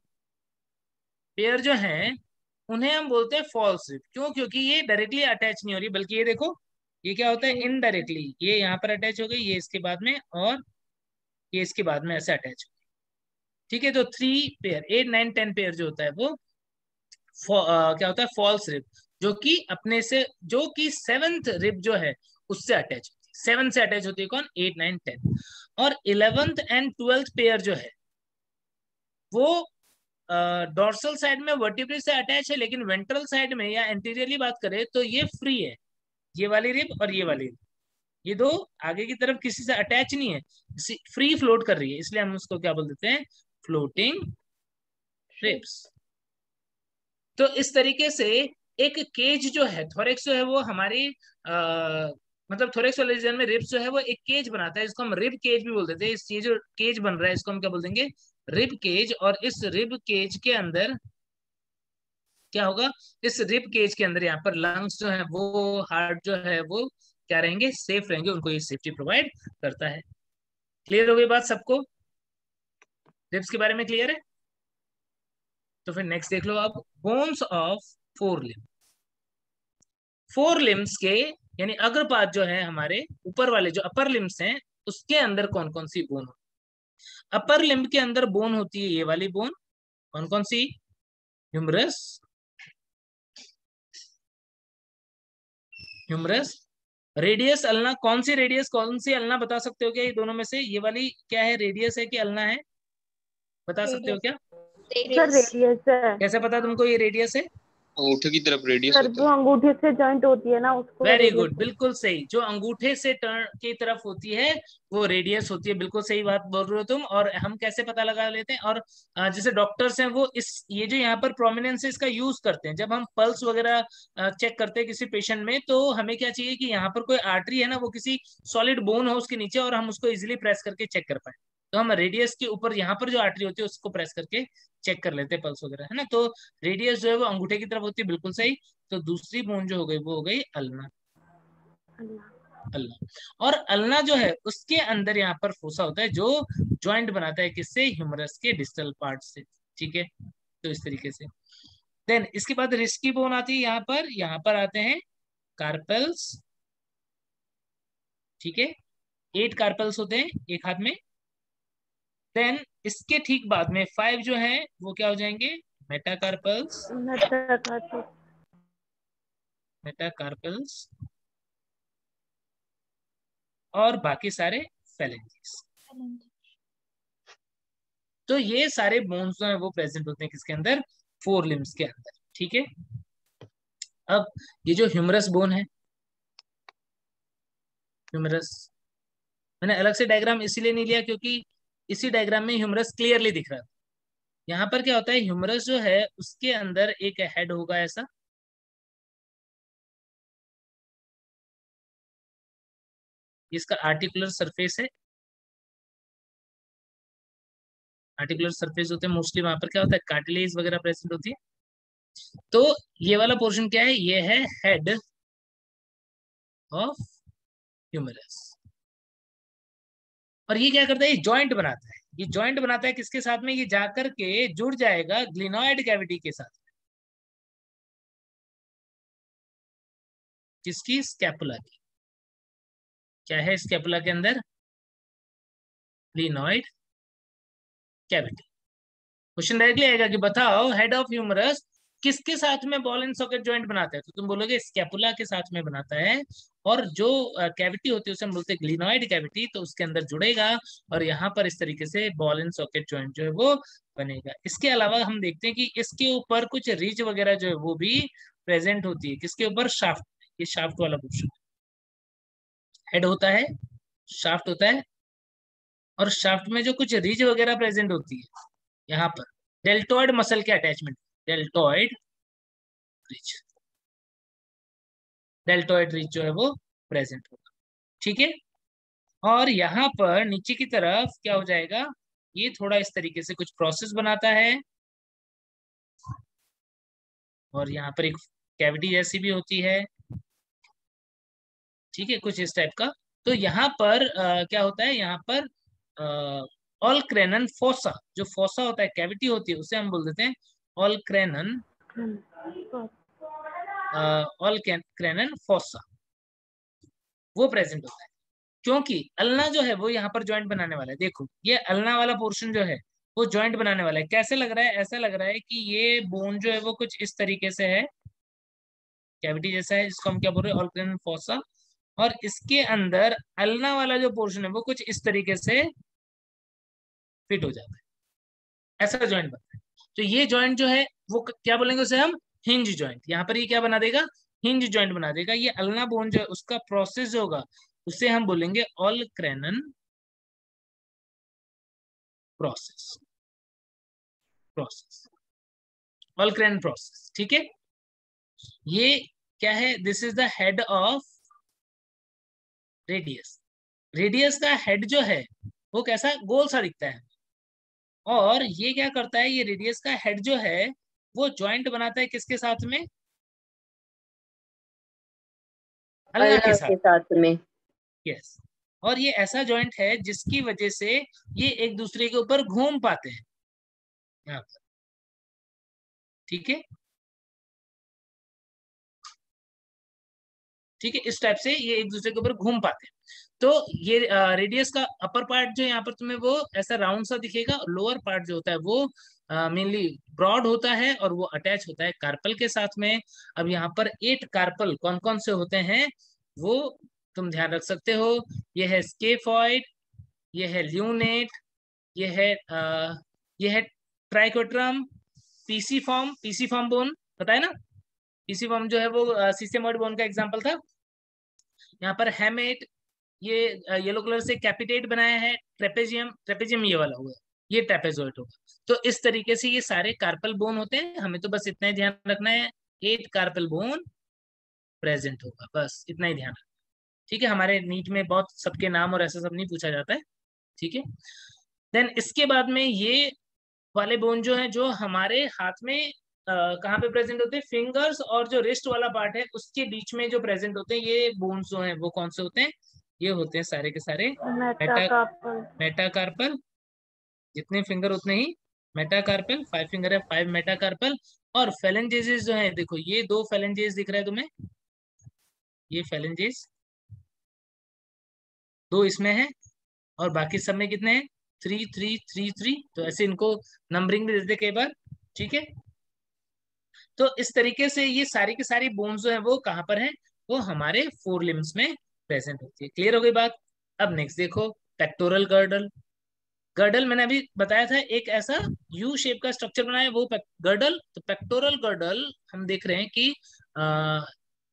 pair जो हैं उन्हें हम बोलते हैं फॉल्स रिप क्यों क्योंकि ये डायरेक्टली अटैच नहीं हो रही बल्कि ये देखो ये क्या होता है इनडायरेक्टली ये यहाँ पर अटैच हो गई ये इसके बाद में और ये इसके बाद में ऐसे अटैच हो गई ठीक है तो three pair eight nine ten pair जो होता है वो आ, क्या होता है फॉल्स रिप जो कि अपने से जो कि सेवंथ रिप जो है उससे अटैच होती है। सेवन से अटैच होती है कौन? एट नाइन टेन और इलेवेंथ एंड ट्वेल्थ पेयर जो है, वो डॉर्सल साइड में वर्टिब्री से अटैच है, लेकिन वेंट्रल साइड में या एंटीरियरली बात करें तो ये फ्री है। ये वाली रिब और ये वाली रिब ये दो आगे की तरफ़ किसी से अटैच नहीं है फ्री फ्लोट कर रही है। इसलिए हम उसको क्या बोल देते हैं? फ्लोटिंग रिब्स तो इस तरीके से एक केज जो है थोरेक्स जो है, वो हमारी मतलब थोरेक्स वाले रीजन में रिब्स जो है वो एक केज बनाता है, इसको हम रिब केज भी बोल देते हैं इस जो केज बन रहा है, इसको हम क्या बोल देंगे रिब केज और इस रिब केज के अंदर क्या होगा? इस रिब केज के अंदर यहाँ पर लंग्स जो है, वो हार्ट जो है, वो क्या रहेंगे? सेफ़ रहेंगे, उनको ये सेफ्टी प्रोवाइड करता है। क्लियर हो गई बात सबको? रिब्स के बारे में क्लियर है? तो फिर नेक्स्ट देख लो आप bones of fore limb fore limbs के यानी अग्रपात जो है हमारे ऊपर वाले जो अपर लिम्स हैं उसके अंदर कौन कौन सी बोन अपर लिम्ब के अंदर बोन होती है ये वाली बोन कौन कौन सी? ह्यूमरस ह्यूमरस रेडियस अलना कौन सी रेडियस कौन सी अलना बता सकते हो क्या ये दोनों में से? ये वाली क्या है रेडियस है कि अलना है? बता सकते हो क्या? रेडियस कैसे पता तुमको ये रेडियस है? अंगूठे की तरफ़ रेडियस सर जो अंगूठे से जॉइंट होती है ना उसको वेरी गुड बिल्कुल सही। जो अंगूठे से टर्न की तरफ़ होती है वो रेडियस होती है। बिल्कुल सही बात बोल रहे हो तुम। और हम कैसे पता लगा लेते हैं? और जैसे डॉक्टर्स हैं वो इस ये जो यहाँ पर प्रोमिनेंस है इसका यूज़ करते हैं। जब हम पल्स वगैरह चेक करते हैं किसी पेशेंट में तो हमें क्या चाहिए कि यहाँ पर कोई आर्टरी है ना वो किसी सॉलिड बोन हो उसके नीचे और हम उसको इजिली प्रेस करके चेक कर पाए। तो हम रेडियस के ऊपर यहाँ पर जो आर्टरी होती है, उसको प्रेस करके चेक कर लेते हैं पल्स वगैरह, है ना? तो रेडियस जो है वो अंगूठे की तरफ़ होती है, बिल्कुल सही। तो दूसरी बोन जो हो गई, वो हो गई अल्ना। अल्ना। और अल्ना जो है, उसके अंदर यहाँ पर फोसा होता है, जो ज्वाइंट बनाता है किससे? ह्यूमरस के डिस्टल पार्ट से। ठीक है? तो इस तरीके से। देन इसके बाद रिस्ट की बोन आती है यहाँ पर। यहाँ पर आते हैं कार्पल्स ठीक है? एट कार्पल्स होते हैं एक हाथ में। देन इसके ठीक बाद में फाइव जो है वो क्या हो जाएँगे? मेटाकार्पल्स मेटाकार्पल्स और बाकी सारे फेलेंजेस तो ये सारे बोन्स जो है वो प्रेजेंट होते हैं किसके अंदर? फोर लिम्स के अंदर. ठीक है? अब ये जो ह्यूमरस बोन है ह्यूमरस मैंने अलग से डायग्राम इसीलिए नहीं लिया क्योंकि इसी डायग्राम में ह्यूमरस क्लियरली दिख रहा है। यहाँ पर क्या होता है? ह्यूमरस जो है, उसके अंदर एक हेड होगा ऐसा। इसका आर्टिकुलर सरफेस है। आर्टिकुलर सरफेस होते हैं मोस्टली वहाँ पर क्या होता है? कार्टिलेज वगैरह प्रेजेंट होती है। तो ये वाला पोर्शन क्या है? ये है हेड ऑफ़ ह्यूमरस और ये क्या करता है? ये जॉइंट बनाता है। ये ज्वाइंट बनाता है किसके साथ में? ये जाकर के जुड़ जाएगा ग्लिनोइड कैविटी के साथ किसकी? स्कैपुला की। क्या है स्कैपुला के अंदर? ग्लिनोइड कैविटी क्वेश्चन डायरेक्टली आएगा कि बताओ हेड ऑफ़ ह्यूमरस किसके साथ में बॉल एंड सॉकेट ज्वाइंट बनाता है? तो तुम बोलोगे स्कैपुला के साथ में बनाता है और जो कैविटी होती है, उसे हम बोलते हैं ग्लिनॉइड कैविटी तो उसके अंदर जुड़ेगा और यहाँ पर इस तरीके से बॉल एंड सॉकेट ज्वाइंट जो है वो बनेगा। इसके अलावा हम देखते हैं कि इसके ऊपर कुछ रीच वगैरह जो है वो भी प्रेजेंट होती है। किसके ऊपर? शाफ्ट ये शाफ्ट वाला पोर्शन हेड होता है शाफ्ट होता है और शाफ्ट में जो कुछ रीज वगैरह प्रेजेंट होती है, यहाँ पर। डेल्टोइड मसल के attachment deltoid ridge deltoid ridge जो है वो प्रेजेंट होगा। ठीक है? और यहाँ पर नीचे की तरफ़ क्या हो जाएगा? ये थोड़ा इस तरीके से कुछ प्रोसेस बनाता है। और यहाँ पर एक कैविटी जैसी भी होती है। ठीक है? कुछ इस टाइप का। तो यहाँ पर आ, क्या होता है? यहाँ पर ऑल क्रेनन फोसा जो फोसा होता है कैविटी होती है उसे हम बोल देते हैं olecranon olecranon fossa वो प्रेजेंट होता है। क्योंकि अल्ना जो है वो यहाँ पर ज्वाइंट बनाने वाला है। देखो ये अल्ना वाला पोर्शन जो है वो ज्वाइंट बनाने वाला है। कैसे लग रहा है? ऐसा लग रहा है कि ये बोन जो है वो कुछ इस तरीके से है। कैविटी जैसा है जिसको हम क्या बोल रहे हैं? फोसा और इसके अंदर अल्ना वाला जो पोर्शन है वो कुछ इस तरीके से फिट हो जाता है। ऐसा ज्वाइंट बनता है। तो ये ज्वाइंट जो है, वो क्या बोलेंगे उसे हम? हिंज ज्वाइंट यहाँ पर ये क्या बना देगा? हिंज ज्वाइंट बना देगा। ये अलना बोन जो है, उसका प्रोसेस जो होगा, उसे हम बोलेंगे olecranon process process olecranon process ठीक है? ये क्या है? This is the head of radius radius का हेड जो है, वो कैसा? गोल सा दिखता है। और ये क्या करता है ये रेडियस का हेड जो है वो ज्वाइंट बनाता है किसके साथ में? अल्लाह के साथ, साथ में। यस और ये ऐसा ज्वाइंट है जिसकी वजह से ये एक दूसरे के ऊपर घूम पाते हैं। यहाँ पर। ठीक है? ठीक है इस टाइप से ये एक दूसरे के ऊपर घूम पाते हैं। तो ये रेडियस का अपर पार्ट जो यहाँ पर तुम्हें वो ऐसा राउंड सा दिखेगा लोअर पार्ट जो होता है वो मेनली ब्रॉड होता है और वो अटैच होता है कार्पल के साथ में। अब यहाँ पर एट कार्पल कौन कौन से होते हैं वो तुम ध्यान रख सकते हो। यह है स्केफॉइड यह है ल्यूनेट यह है आ, ये है triquetrum pisiform pisiform bone पता है ना? पीसी फॉर्म जो है वो सीसेमोइड बोन का एग्जांपल था। यहाँ पर हेमेट ये येलो कलर से कैपिटेट बनाया है ट्रेपेजियम ट्रेपेजियम ये वाला हुआ ये ट्रेपेजोइट होगा। तो इस तरीके से ये सारे कार्पल बोन होते हैं, हमें तो बस इतना ही ध्यान रखना है एट कार्पल बोन प्रेजेंट होगा, बस इतना ही ध्यान रखना ठीक है, हमारे नीट में बहुत सबके नाम और ऐसा सब नहीं पूछा जाता है, ठीक है? देन इसके बाद में ये वाले बोन जो है, जो हमारे हाथ में कहाँ पे प्रेजेंट होते हैं? फिंगर्स और जो रिस्ट वाला पार्ट है, उसके बीच में जो प्रेजेंट होते हैं, ये बोन्स जो हैं, वो कौन से होते हैं? ये होते हैं सारे के सारे मेटाकार्पल मेटाकार्पल। जितने फिंगर उतने ही मेटाकार्पल। फाइव फिंगर है फाइव मेटाकार्पल। और फेलेंजेस जो है देखो ये दो फेलेंजेस दिख रहा है तुम्हें। ये फेलेंजेस दो इसमें है और बाकी सब में कितने हैं? थ्री थ्री थ्री थ्री तो ऐसे इनको नंबरिंग भी देते कई बार ठीक है? तो इस तरीके से ये सारी की सारी बोन्स जो है वो कहाँ पर है? वो हमारे फोर लिम्स में प्रेजेंट होती है। क्लियर हो गई बात? अब नेक्स्ट देखो पेक्टोरल गर्डल गर्डल मैंने अभी बताया था एक ऐसा यू शेप का स्ट्रक्चर बनाया वो गर्डल तो पेक्टोरल गर्डल हम देख रहे हैं कि आ,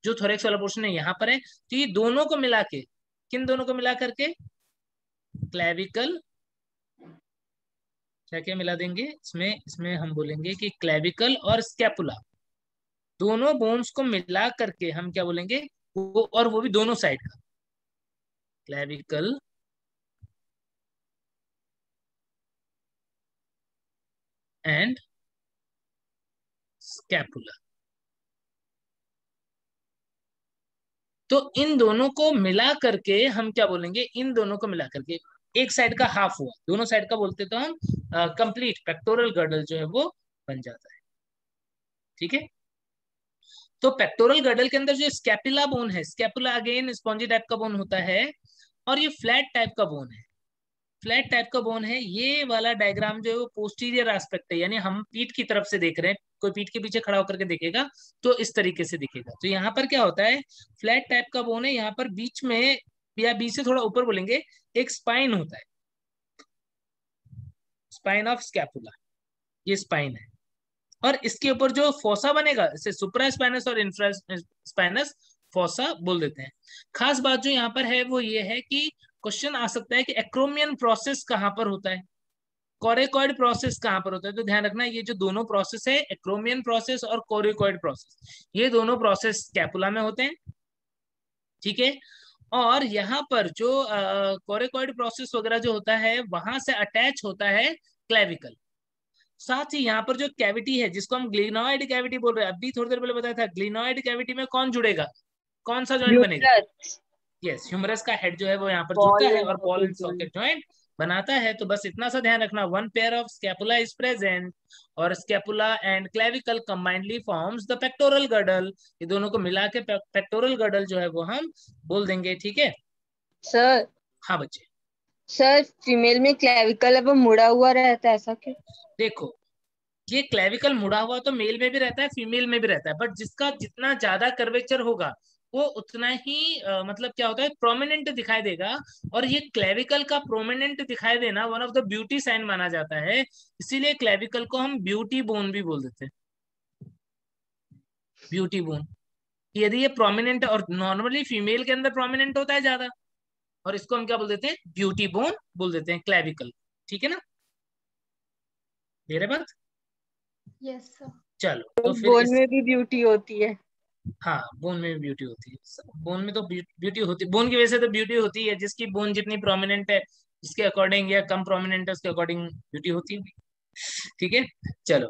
जो थोरेक्स वाला पोर्शन है यहाँ पर है। तो ये दोनों को मिला के किन दोनों को मिला करके? क्लेविकल क्या क्या मिला देंगे? इसमें इसमें हम बोलेंगे कि क्लेविकल और स्कैपुला दोनों बोन्स को मिला करके हम क्या बोलेंगे? वो और वो भी दोनों साइड का। क्लेविकल एंड स्कैपुला तो इन दोनों को मिला करके हम क्या बोलेंगे? इन दोनों को मिला करके एक साइड का हाफ़ हुआ। दोनों साइड का बोलते तो हम कंप्लीट पेक्टोरल गर्डल जो है वो बन जाता है। ठीक है? तो पेक्टोरल गर्डल के अंदर जो स्कैपुला बोन है स्कैपुला अगेन स्पॉन्जी टाइप का बोन होता है। और ये फ्लैट टाइप का बोन है। फ्लैट टाइप का बोन है, ये वाला डायग्राम जो है वो पोस्टीरियर एस्पेक्ट है, यानी हम पीठ की तरफ़ से देख रहे हैं, कोई पीठ के पीछे खड़ा होकर के देखेगा तो इस तरीके से दिखेगा। तो यहाँ पर क्या होता है फ्लैट टाइप का बोन है, यहाँ पर बीच में, या बीच से थोड़ा ऊपर बोलेंगे, एक स्पाइन होता है। स्पाइन ऑफ़ स्कैपुला ये स्पाइन है। और इसके ऊपर जो फोसा बनेगा, इसे सुपरा स्पाइनस और इंफ्रा स्पाइनस फोसा बोल देते हैं। खास बात जो यहाँ पर है वो ये है कि क्वेश्चन आ सकता है कि एक्रोमियन प्रोसेस कहाँ पर होता है? कोरेकॉइड प्रोसेस कहाँ पर होता है? तो ध्यान रखना ये जो दोनों प्रोसेस है एक्रोमियन प्रोसेस और कोरिकॉइड प्रोसेस ये दोनों प्रोसेस कैपुला में होते हैं। ठीक है? और यहाँ पर जो कोरेकॉइड प्रोसेस वगैरह जो होता है, वहाँ से अटैच होता है क्लेविकल साथ ही यहाँ पर जो कैविटी है, जिसको हम ग्लिनोइड कैविटी बोल रहे हैं, अभी थोड़ी देर पहले बताया था ग्लिनोइड कैविटी में कौन जुड़ेगा? कौन सा जॉइंट बनेगा? यस ह्यूमरस का हेड जो है वो यहाँ पर जुड़ता है और बॉल एंड सॉकेट जॉइंट बनाता है। तो बस इतना सा ध्यान रखना। One pair of scapula is present और scapula and clavicle combinedly forms the pectoral girdle ये दोनों को मिला के पेक्टोरल गर्डल जो है वो हम बोल देंगे ठीक है? सर हाँ बच्चे। सर फीमेल में क्लेविकल वो मुड़ा हुआ रहता है ऐसा क्यों? देखो ये क्लेविकल मुड़ा हुआ तो मेल में भी रहता है फीमेल में भी रहता है बट जिसका जितना ज़्यादा कर्वेचर होगा वो उतना ही आ, मतलब क्या होता है प्रोमिनेंट दिखाई देगा। और ये क्लेविकल का प्रोमिनेंट दिखाई देना one of the beauty sign माना जाता है। इसीलिए क्लेविकल को हम ब्यूटी बोन भी बोल देते हैं। ब्यूटी बोन यदि ये प्रोमिनेंट और नॉर्मली फीमेल के अंदर प्रोमिनेंट होता है ज़्यादा और इसको हम क्या बोल देते हैं? ब्यूटी बोन बोल देते हैं क्लेविकल ठीक है ना? मेरे बात? यस सर चलो तो फिर बोन इस... में भी ब्यूटी होती है। हाँ बोन में भी ब्यूटी होती है। बोन में तो ब्यूटी होती है बोन की वजह से तो ब्यूटी होती है जिसकी बोन जितनी प्रोमिनेंट है जिसके अकॉर्डिंग या कम प्रोमिनेंट है उसके अकॉर्डिंग ब्यूटी होती है। ठीक है? चलो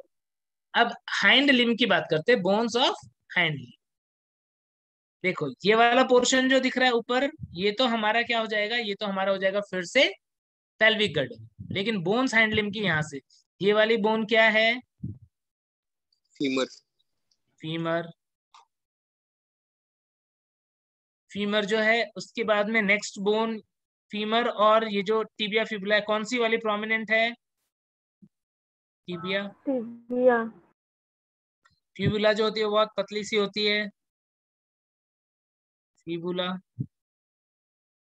अब हाइंड लिम की बात करते हैं बोन्स ऑफ़ हाइंड लिम देखो ये वाला पोर्शन जो दिख रहा है ऊपर ये तो हमारा क्या हो जाएगा ये तो हमारा हो जाएगा फिर से पेल्विक गर्डल लेकिन बोन्स हाइंड लिम की यहाँ से ये वाली बोन क्या है? फीमर फीमर फीमर जो है उसके बाद में नेक्स्ट बोन फीमर और ये जो टिबिया फिबुला है कौन सी वाली प्रोमिनेंट है? टिबिया टिबिया फिबुला जो होती है बहुत पतली सी होती है। फिबुला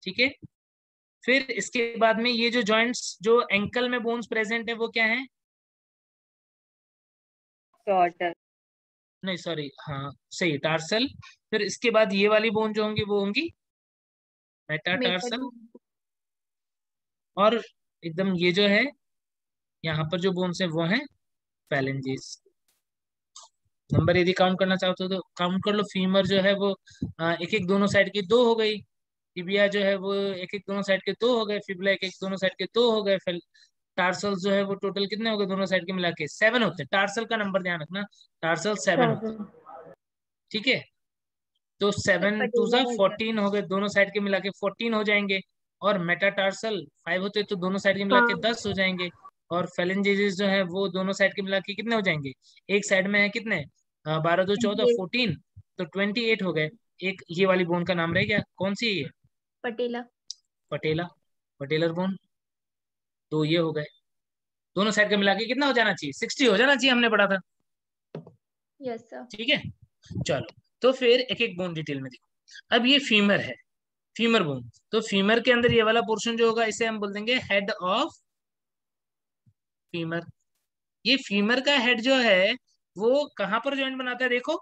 ठीक है? फिर इसके बाद में ये जो जॉइंट्स जो एंकल में बोन्स प्रेजेंट है वो क्या है? टॉर्टर नहीं सॉरी हाँ सही, टार्सल। फिर इसके बाद ये वाली बोन जो होंगी, वो होंगी मेटाटार्सल और एकदम ये जो है, यहाँ पर जो बोन्स है, वो है पैलेंजेस नंबर यदि काउंट करना चाहते हो तो काउंट कर लो फीमर जो है वो एक एक दोनों साइड की दो हो गई। टिबिया जो है वो एक एक दोनों साइड के दो हो गए फिबुला एक एक दोनों साइड के दो हो गए टार्सल जो है वो टोटल कितने हो गए दोनों साइड के मिला के? सेवन होते हैं। टार्सल का नंबर ध्यान रखना। टार्सल सेवन होते ठीक है? तो सेवन टू सा फोर्टीन हो गए दोनों साइड के मिला के फोर्टीन हो जाएँगे। और मेटाटार्सल फाइव होते तो दोनों साइड के मिला के हाँ। दस हो जाएँगे। और फेलेंजेजेस जो है वो दोनों साइड के मिला के कितने हो जाएँगे? एक साइड में है कितने? बारह दो चौदह फोर्टीन तो ट्वेंटी एट हो गए। एक ये वाली बोन का नाम रह गया। कौन सी है ये? पटेला। पटेला। पटेलर बोन तो ये हो गए। दोनों साइड का मिला के कितना हो जाना चाहिए? सिक्सटी हो जाना चाहिए हमने पढ़ा था। यस सर ठीक है? चलो तो फिर एक एक बोन डिटेल में देखो। अब ये फीमर है फीमर बोन तो फीमर के अंदर ये वाला पोर्शन जो होगा इसे हम बोल देंगे हेड ऑफ़ फीमर ये फीमर का हेड जो है वो कहाँ पर ज्वाइंट बनाता है? देखो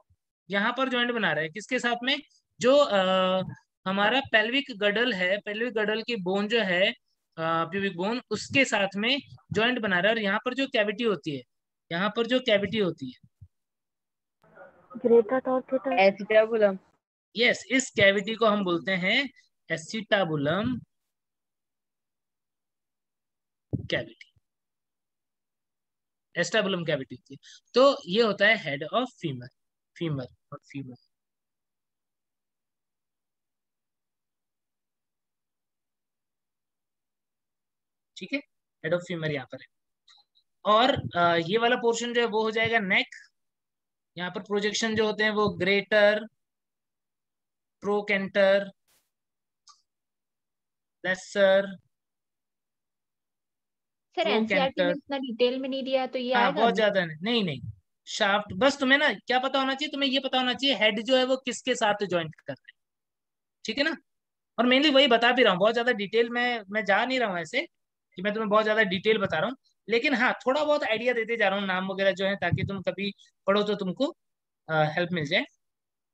यहाँ पर ज्वाइंट बना रहा है। किसके साथ में? जो आ, हमारा पेल्विक गडल है पेल्विक गडल की बोन जो है प्यूबिक बोन उसके साथ में ज्वाइंट बना रहा है और यहाँ पर जो कैविटी होती है यहाँ पर जो कैविटी होती है। एसिटाबुलम यस इस कैविटी को हम बोलते हैं एसिटाबुलम कैविटी एस्टाबुलम कैविटी होती है। तो ये होता है हेड ऑफ़ फीमर फीमर और फीमर ठीक है? हेड ऑफ़ फीमर यहाँ पर है। और ये वाला पोर्शन जो है वो हो जाएगा नेक यहाँ पर प्रोजेक्शन जो होते हैं वो greater trochanter lesser sir NCERT इतना डिटेल में नहीं दिया तो ये हाँ बहुत ज़्यादा नहीं। नहीं नहीं। शाफ्ट बस तुम्हें ना क्या पता होना चाहिए? तुम्हें ये पता होना चाहिए हेड जो है वो किसके साथ ज्वाइंट कर रहा है। ठीक है ना? और मेनली वही बता भी रहा हूँ बहुत ज़्यादा डिटेल में मैं जा नहीं रहा हूँ ऐसे। कि मैं तुम्हें बहुत ज़्यादा डिटेल बता रहा हूँ। लेकिन हाँ थोड़ा बहुत आइडिया देते जा रहा हूँ नाम वगैरह जो है ताकि तुम कभी पढ़ो तो तुमको हेल्प मिल जाए।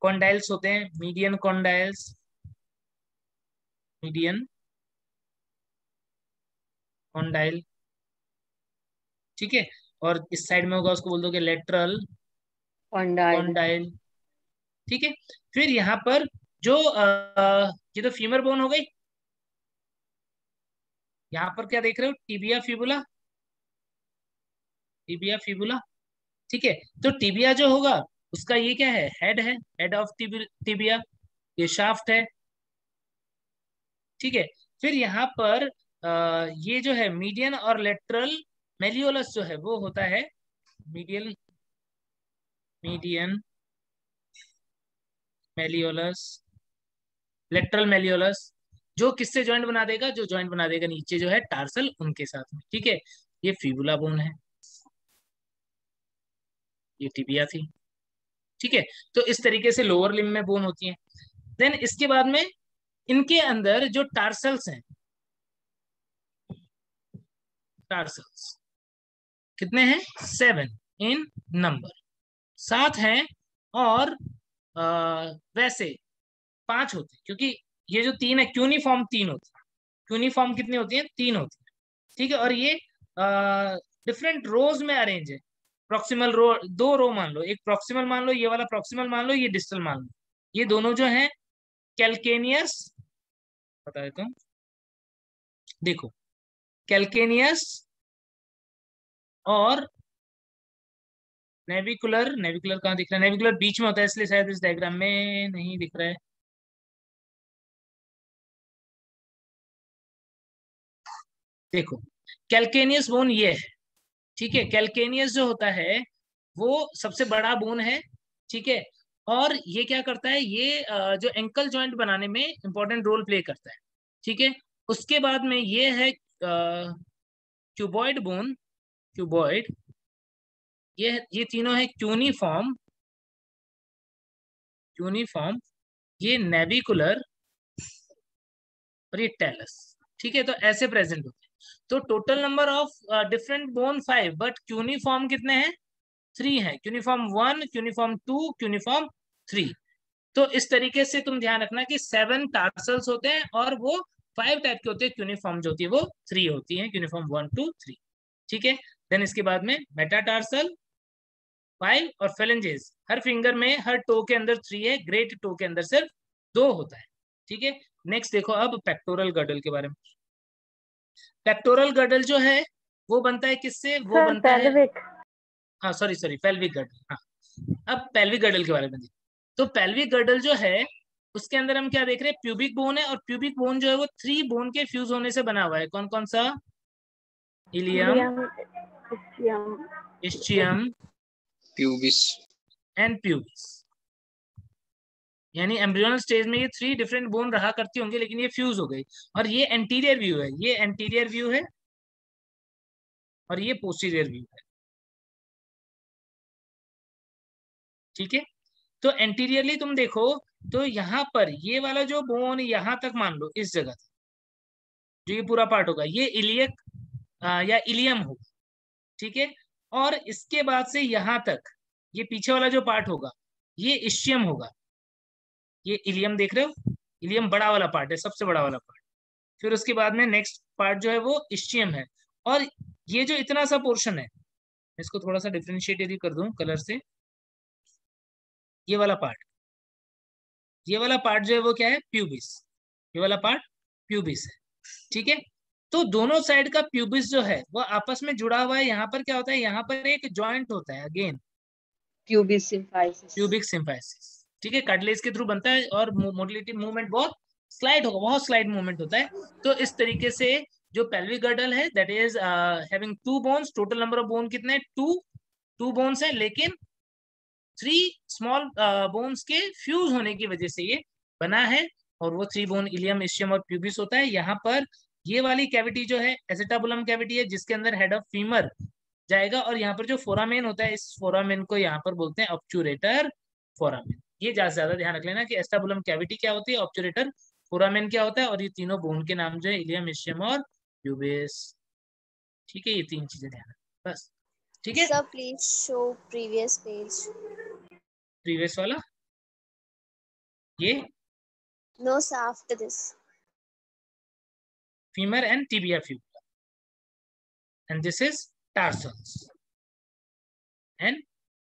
कॉन्डाइल्स होते हैं मीडियन कॉन्डाइल्स मीडियन कॉन्डाइल ठीक है? और इस साइड में होगा उसको बोल दोगे लेटरल कॉन्डाइल ठीक है? फिर यहाँ पर जो अ, ये तो फीमर बोन हो गई यहाँ पर क्या देख रहे हो? टिबिया फिबुला टिबिया फिबुला ठीक है तो टिबिया जो होगा उसका ये क्या है? हेड है हेड ऑफ़ टिबिया ये शाफ्ट है। ठीक है फिर यहाँ पर अ, ये जो है मीडियन और लेटरल मेलियोलस जो है वो होता है medial median malleolus lateral malleolus जो किससे ज्वाइंट बना देगा जो ज्वाइंट बना देगा नीचे जो है टार्सल उनके साथ में ठीक है? ये फिबुला बोन है। ये टिबिया थी ठीक है? तो इस तरीके से लोअर लिम में बोन होती है। देन इसके बाद में इनके अंदर जो टार्सल्स हैं टार्सल्स कितने हैं? सेवन इन नंबर सात हैं और आ, वैसे पाँच होते हैं क्योंकि ये जो तीन है क्यूनिफॉर्म तीन होती है। क्यूनिफॉर्म कितनी होती है? तीन होती है। ठीक है, और ये डिफरेंट रोज में अरेंज है। प्रॉक्सिमल रो दो रो मान लो। एक प्रॉक्सिमल मान लो, ये वाला प्रॉक्सिमल मान लो, ये डिस्टल मान लो। ये दोनों जो हैं कैलकेनियस बता देता हूँ। देखो कैलकेनियस और नेविकुलर नेविकुलर कहाँ दिख रहा है? नेविकुलर बीच में होता है, इसलिए शायद इस डायग्राम में नहीं दिख रहा है। देखो, कैल्केनियस बोन ये है, ठीक है? कैल्केनियस जो होता है, वो सबसे बड़ा बोन है, ठीक है? और ये क्या करता है? ये जो एंकल ज्वाइंट बनाने में इंपॉर्टेंट रोल प्ले करता है, ठीक है? उसके बाद में ये है क्यूबॉइड बोन क्यूबॉइड ये ये तीनों है क्यूनिफॉर्म क्यूनिफॉर्म ये नेविकुलर और ये टेलस ठीक है? तो ऐसे प्रेजेंट होते हैं। तो total number of different bone five but cuneiform कितने हैं? थ्री हैं। Cuneiform one cuneiform two cuneiform three तो इस तरीके से तुम ध्यान रखना कि सेवन टार्सल्स होते हैं और वो फाइव टाइप के होते हैं। क्यूनिफॉर्म जो होती है वो थ्री होती है। क्यूनिफॉर्म वन टू थ्री ठीक है? देन इसके बाद में मेटाटार्सल फाइव और फेलेंजेस हर फिंगर में, हर टो के अंदर थ्री है। ग्रेट टो के अंदर सिर्फ़ दो होता है। ठीक है? नेक्स्ट देखो अब पेक्टोरल गर्डल के बारे में। पेक्टोरल गडल जो है वो बनता है किससे? वो बनता है पेल्विक हाँ सॉरी सॉरी पेल्विक गर्डल हाँ। अब पेल्विक गर्डल के बारे में देखिए। तो पेल्विक गर्डल जो है उसके अंदर हम क्या देख रहे हैं? प्यूबिक बोन है और प्यूबिक बोन जो है वो थ्री बोन के फ्यूज होने से बना हुआ है। कौन कौन सा? Ilium. Ilium ischium pubis and pubis यानी एम्ब्रियोनल स्टेज में ये थ्री डिफरेंट बोन रहा करती होंगी लेकिन ये फ्यूज हो गई। और ये एंटीरियर व्यू है ये एंटीरियर व्यू है और ये पोस्टीरियर व्यू है। ठीक है? तो एंटीरियरली तुम देखो तो यहाँ पर ये वाला जो बोन यहाँ तक मान लो इस जगह तक, जो ये पूरा पार्ट होगा ये इलियक या इलियम होगा। ठीक है? और इसके बाद से यहाँ तक ये पीछे वाला जो पार्ट होगा ये इशियम होगा। ये इलियम देख रहे हो? इलियम बड़ा वाला पार्ट है सबसे बड़ा वाला पार्ट फिर उसके बाद में नेक्स्ट पार्ट जो है वो इशियम है। और ये जो इतना सा पोर्शन है इसको थोड़ा सा डिफ्रेंशिएट यदि कर दूँ कलर से ये वाला पार्ट ये वाला पार्ट जो है वो क्या है? प्यूबिस ये वाला पार्ट प्यूबिस है। ठीक है? तो दोनों साइड का प्यूबिस जो है वो आपस में जुड़ा हुआ है। यहाँ पर क्या होता है? यहाँ पर एक ज्वाइंट होता है again pubic symphysis pubic symphysis ठीक है कार्टिलेज के थ्रू बनता है और मोटिलिटी मूवमेंट बहुत स्लाइड होगा, बहुत स्लाइड मूवमेंट होता है। तो इस तरीके से जो पेल्विक गर्डल है that is having two bones total number of bone कितने टू टू बोन्स है, लेकिन थ्री स्मॉल बोन्स के फ्यूज होने की वजह से ये बना है और वो थ्री बोन इलियम इशियम और प्यूबिस होता है। यहाँ पर ये वाली कैविटी जो है एसिटाबुलम कैविटी है, जिसके अंदर हेड ऑफ़ फीमर जाएगा और यहाँ पर जो फोरामेन होता है, इस फोरामेन को यहाँ पर बोलते हैं ऑप्चुरेटर फोरामेन ये ज़्यादा ध्यान रख लेना की एस्टाबुलम कैविटी क्या होती है? ऑप्चुरेटर फोरामेन क्या होता है? और ये तीनों बोन के नाम जो है इलियम इशियम और यूबेस। ठीक है ये तीन चीज़ें ध्यान बस। ठीक है? Sir please show previous page previous वाला? ये? No sir after this femur and टीबीएफयू and this is tarsals and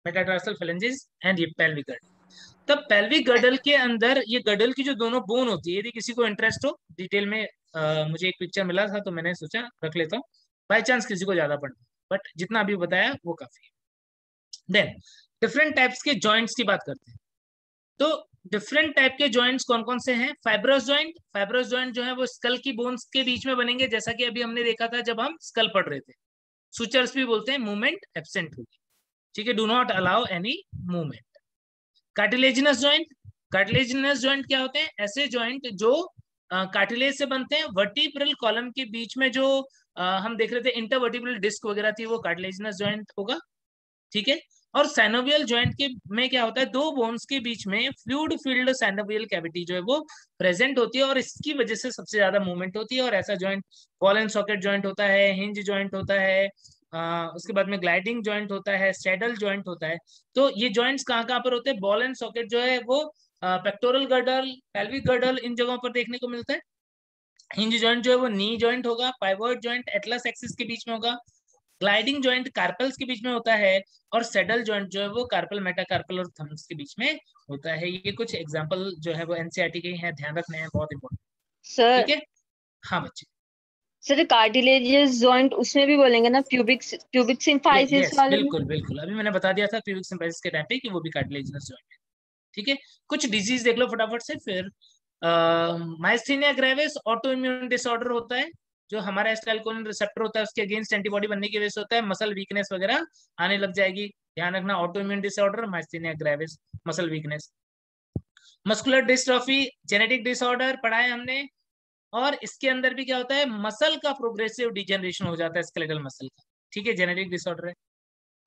metatarsal phalanges and ये पेल्विक गर्ड तब pelvic girdle के अंदर ये girdle की जो दोनों बोन होती है यदि किसी को इंटरेस्ट हो डिटेल में आ, मुझे एक पिक्चर मिला था तो मैंने सोचा रख लेता हूँ। बाई चांस किसी को ज़्यादा पढ़ना बट जितना अभी बताया वो काफ़ी है। देन डिफरेंट टाइप्स के जॉइंट्स की बात करते हैं। तो डिफरेंट टाइप के जॉइंट्स कौन कौन से हैं? फाइब्रस जॉइंट फाइब्रस जॉइंट जो है वो स्कल की बोन्स के बीच में बनेंगे जैसा कि अभी हमने देखा था जब हम स्कल पढ़ रहे थे। सुचर्स भी बोलते हैं मूवमेंट एबसेंट होगी। ठीक है do not allow any movement cartilaginous joint cartilaginous joint क्या होते हैं? ऐसे ज्वाइंट जो कार्टिलेज से बनते हैं वर्टिब्रल कॉलम के बीच में जो आ, हम देख रहे थे इंटरवर्टिब्रल डिस्क वगैरह थी वो कार्टिलेजिनस ज्वाइंट होगा ठीक है? और सैनोवियल ज्वाइंट के में क्या होता है? दो बोन्स के बीच में फ्लूड फ़ील्ड सैनोवियल कैविटी जो है वो प्रेजेंट होती है और इसकी वजह से सबसे ज़्यादा मूवमेंट होती है और ऐसा joint ball and socket joint होता है हिंज ज्वाइंट होता है आ, उसके बाद में ग्लाइडिंग ज्वाइंट होता है सैडल ज्वाइंट होता है। तो ये जॉइंट्स कहाँ कहाँ पर होते हैं? बॉल एंड सॉकेट जो है वो पेक्टोरल गर्डल पेल्विक गर्डल इन जगहों पर देखने को मिलता है। हिंज जॉइंट जो है वो नी ज्वाइंट होगा पाइवोट ज्वाइंट एटलस एक्सिस के बीच में होगा। ग्लाइडिंग ज्वाइंट कार्पल्स के बीच में होता है और सेडल ज्वाइंट जो है वो कार्पल मेटाकार्पल और थम्स के बीच में होता है। ये कुछ एग्जांपल जो है वो एनसीआरटी के हैं ध्यान रखने हैं बहुत इंपॉर्टेंट ठीक है? हाँ बच्चे। सर कार्टिलेजियस जॉइंट उसमें भी बोलेंगे ना प्यूबिक प्यूबिक सिम्फाइसिस Yes, वाले बिल्कुल बिल्कुल। अभी मैंने बता दिया था प्यूबिक सिम्पाइसिस के टाइम पे कि वो भी कार्टिलेजिनस जॉइंट है। ठीक है? कुछ डिज़ीज़ देख लो फटाफट से फिर myasthenia gravis autoimmune disorder होता है जो हमारा एस्टाइलकोलिन रिसेप्टर होता है उसके अगेंस्ट एंटीबॉडी बनने की वजह से होता है मसल वीकनेस वगैरह आने लग जाएगी। ध्यान रखना autoimmune disorder myasthenia gravis muscle weakness muscular dystrophy genetic disorder पढ़ाए हमने। और इसके अंदर भी क्या होता है मसल का प्रोग्रेसिव डिजेनरेशन हो जाता है स्केलेटल मसल का। ठीक है जेनेटिक डिसऑर्डर है।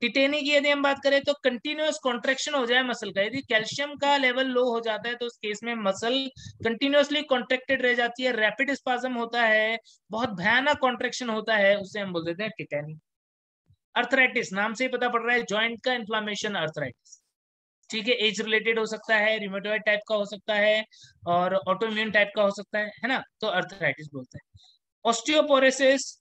टिटेनी की यदि हम बात करें तो कंटिन्यूअस कॉन्ट्रेक्शन हो जाए मसल का। यदि कैल्शियम का लेवल लो हो जाता है तो उस केस में मसल कंटिन्यूअसली कॉन्ट्रेक्टेड रह जाती है रैपिड स्पाजम होता है, बहुत भयानक कॉन्ट्रेक्शन होता है, उसे हम बोल देते हैं टिटेनी अर्थराइटिस नाम से ही पता पड़ रहा है ज्वाइंट का इन्फ्लामेशन अर्थराइटिस ठीक है एज रिलेटेड हो सकता है रिमोटॉइड टाइप का हो सकता है और ऑटोइम्यून टाइप का हो सकता है है ना? तो अर्थराइटिस बोलते हैं। ऑस्टियोपोरोसिस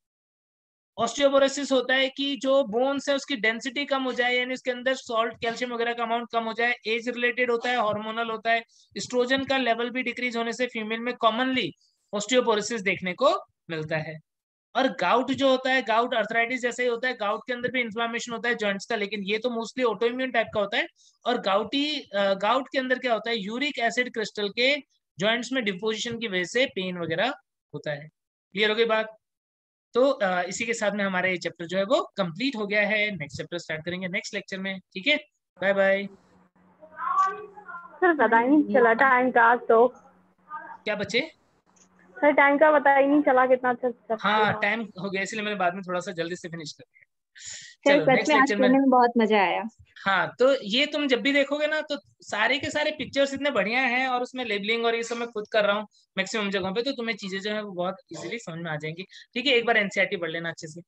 ऑस्टियोपोरोसिस होता है कि जो बोन्स है उसकी डेंसिटी कम हो जाए, यानी उसके अंदर सॉल्ट कैल्शियम वगैरह का अमाउंट कम हो जाए एज रिलेटेड होता है हार्मोनल होता है स्ट्रोजन का लेवल भी डिक्रीज होने से फीमेल में कॉमनली ऑस्टियोपोरोसिस देखने को मिलता है। और गाउट जो होता है गाउट अर्थराइटिस जैसे ही होता है गाउट के अंदर भी इन्फ्लामेशन होता है जॉइंट्स का लेकिन ये तो मोस्टली ऑटोइम्यून टाइप का होता है। और गाउटी गाउट के अंदर क्या होता है यूरिक एसिड क्रिस्टल के जॉइंट्स में डिपोजिशन की वजह से पेन वगैरह होता है। क्लियर हो गई बात? तो अ, इसी के साथ में हमारा ये चैप्टर जो है वो कंप्लीट हो गया है। नेक्स्ट चैप्टर स्टार्ट करेंगे नेक्स्ट लेक्चर में ठीक है? बाय बाय सर पता नहीं चला टाइम का तो। क्या बच्चे? सर टाइम का पता ही नहीं चला कितना अच्छा हाँ टाइम हो गया इसलिए मैंने बाद में थोड़ा सा जल्दी से फिनिश कर दिया। चलो में में बहुत मज़ा आया। हाँ तो ये तुम जब भी देखोगे ना तो सारे के सारे पिक्चर्स इतने बढ़िया हैं और उसमें लेबलिंग और ये सब मैं खुद कर रहा हूँ मैक्सिमम जगहों पे तो तुम्हें चीज़ें जो है वो बहुत इजीली समझ में आ जाएँगी। ठीक है एक बार एनसीआर पढ़ लेना अच्छे से।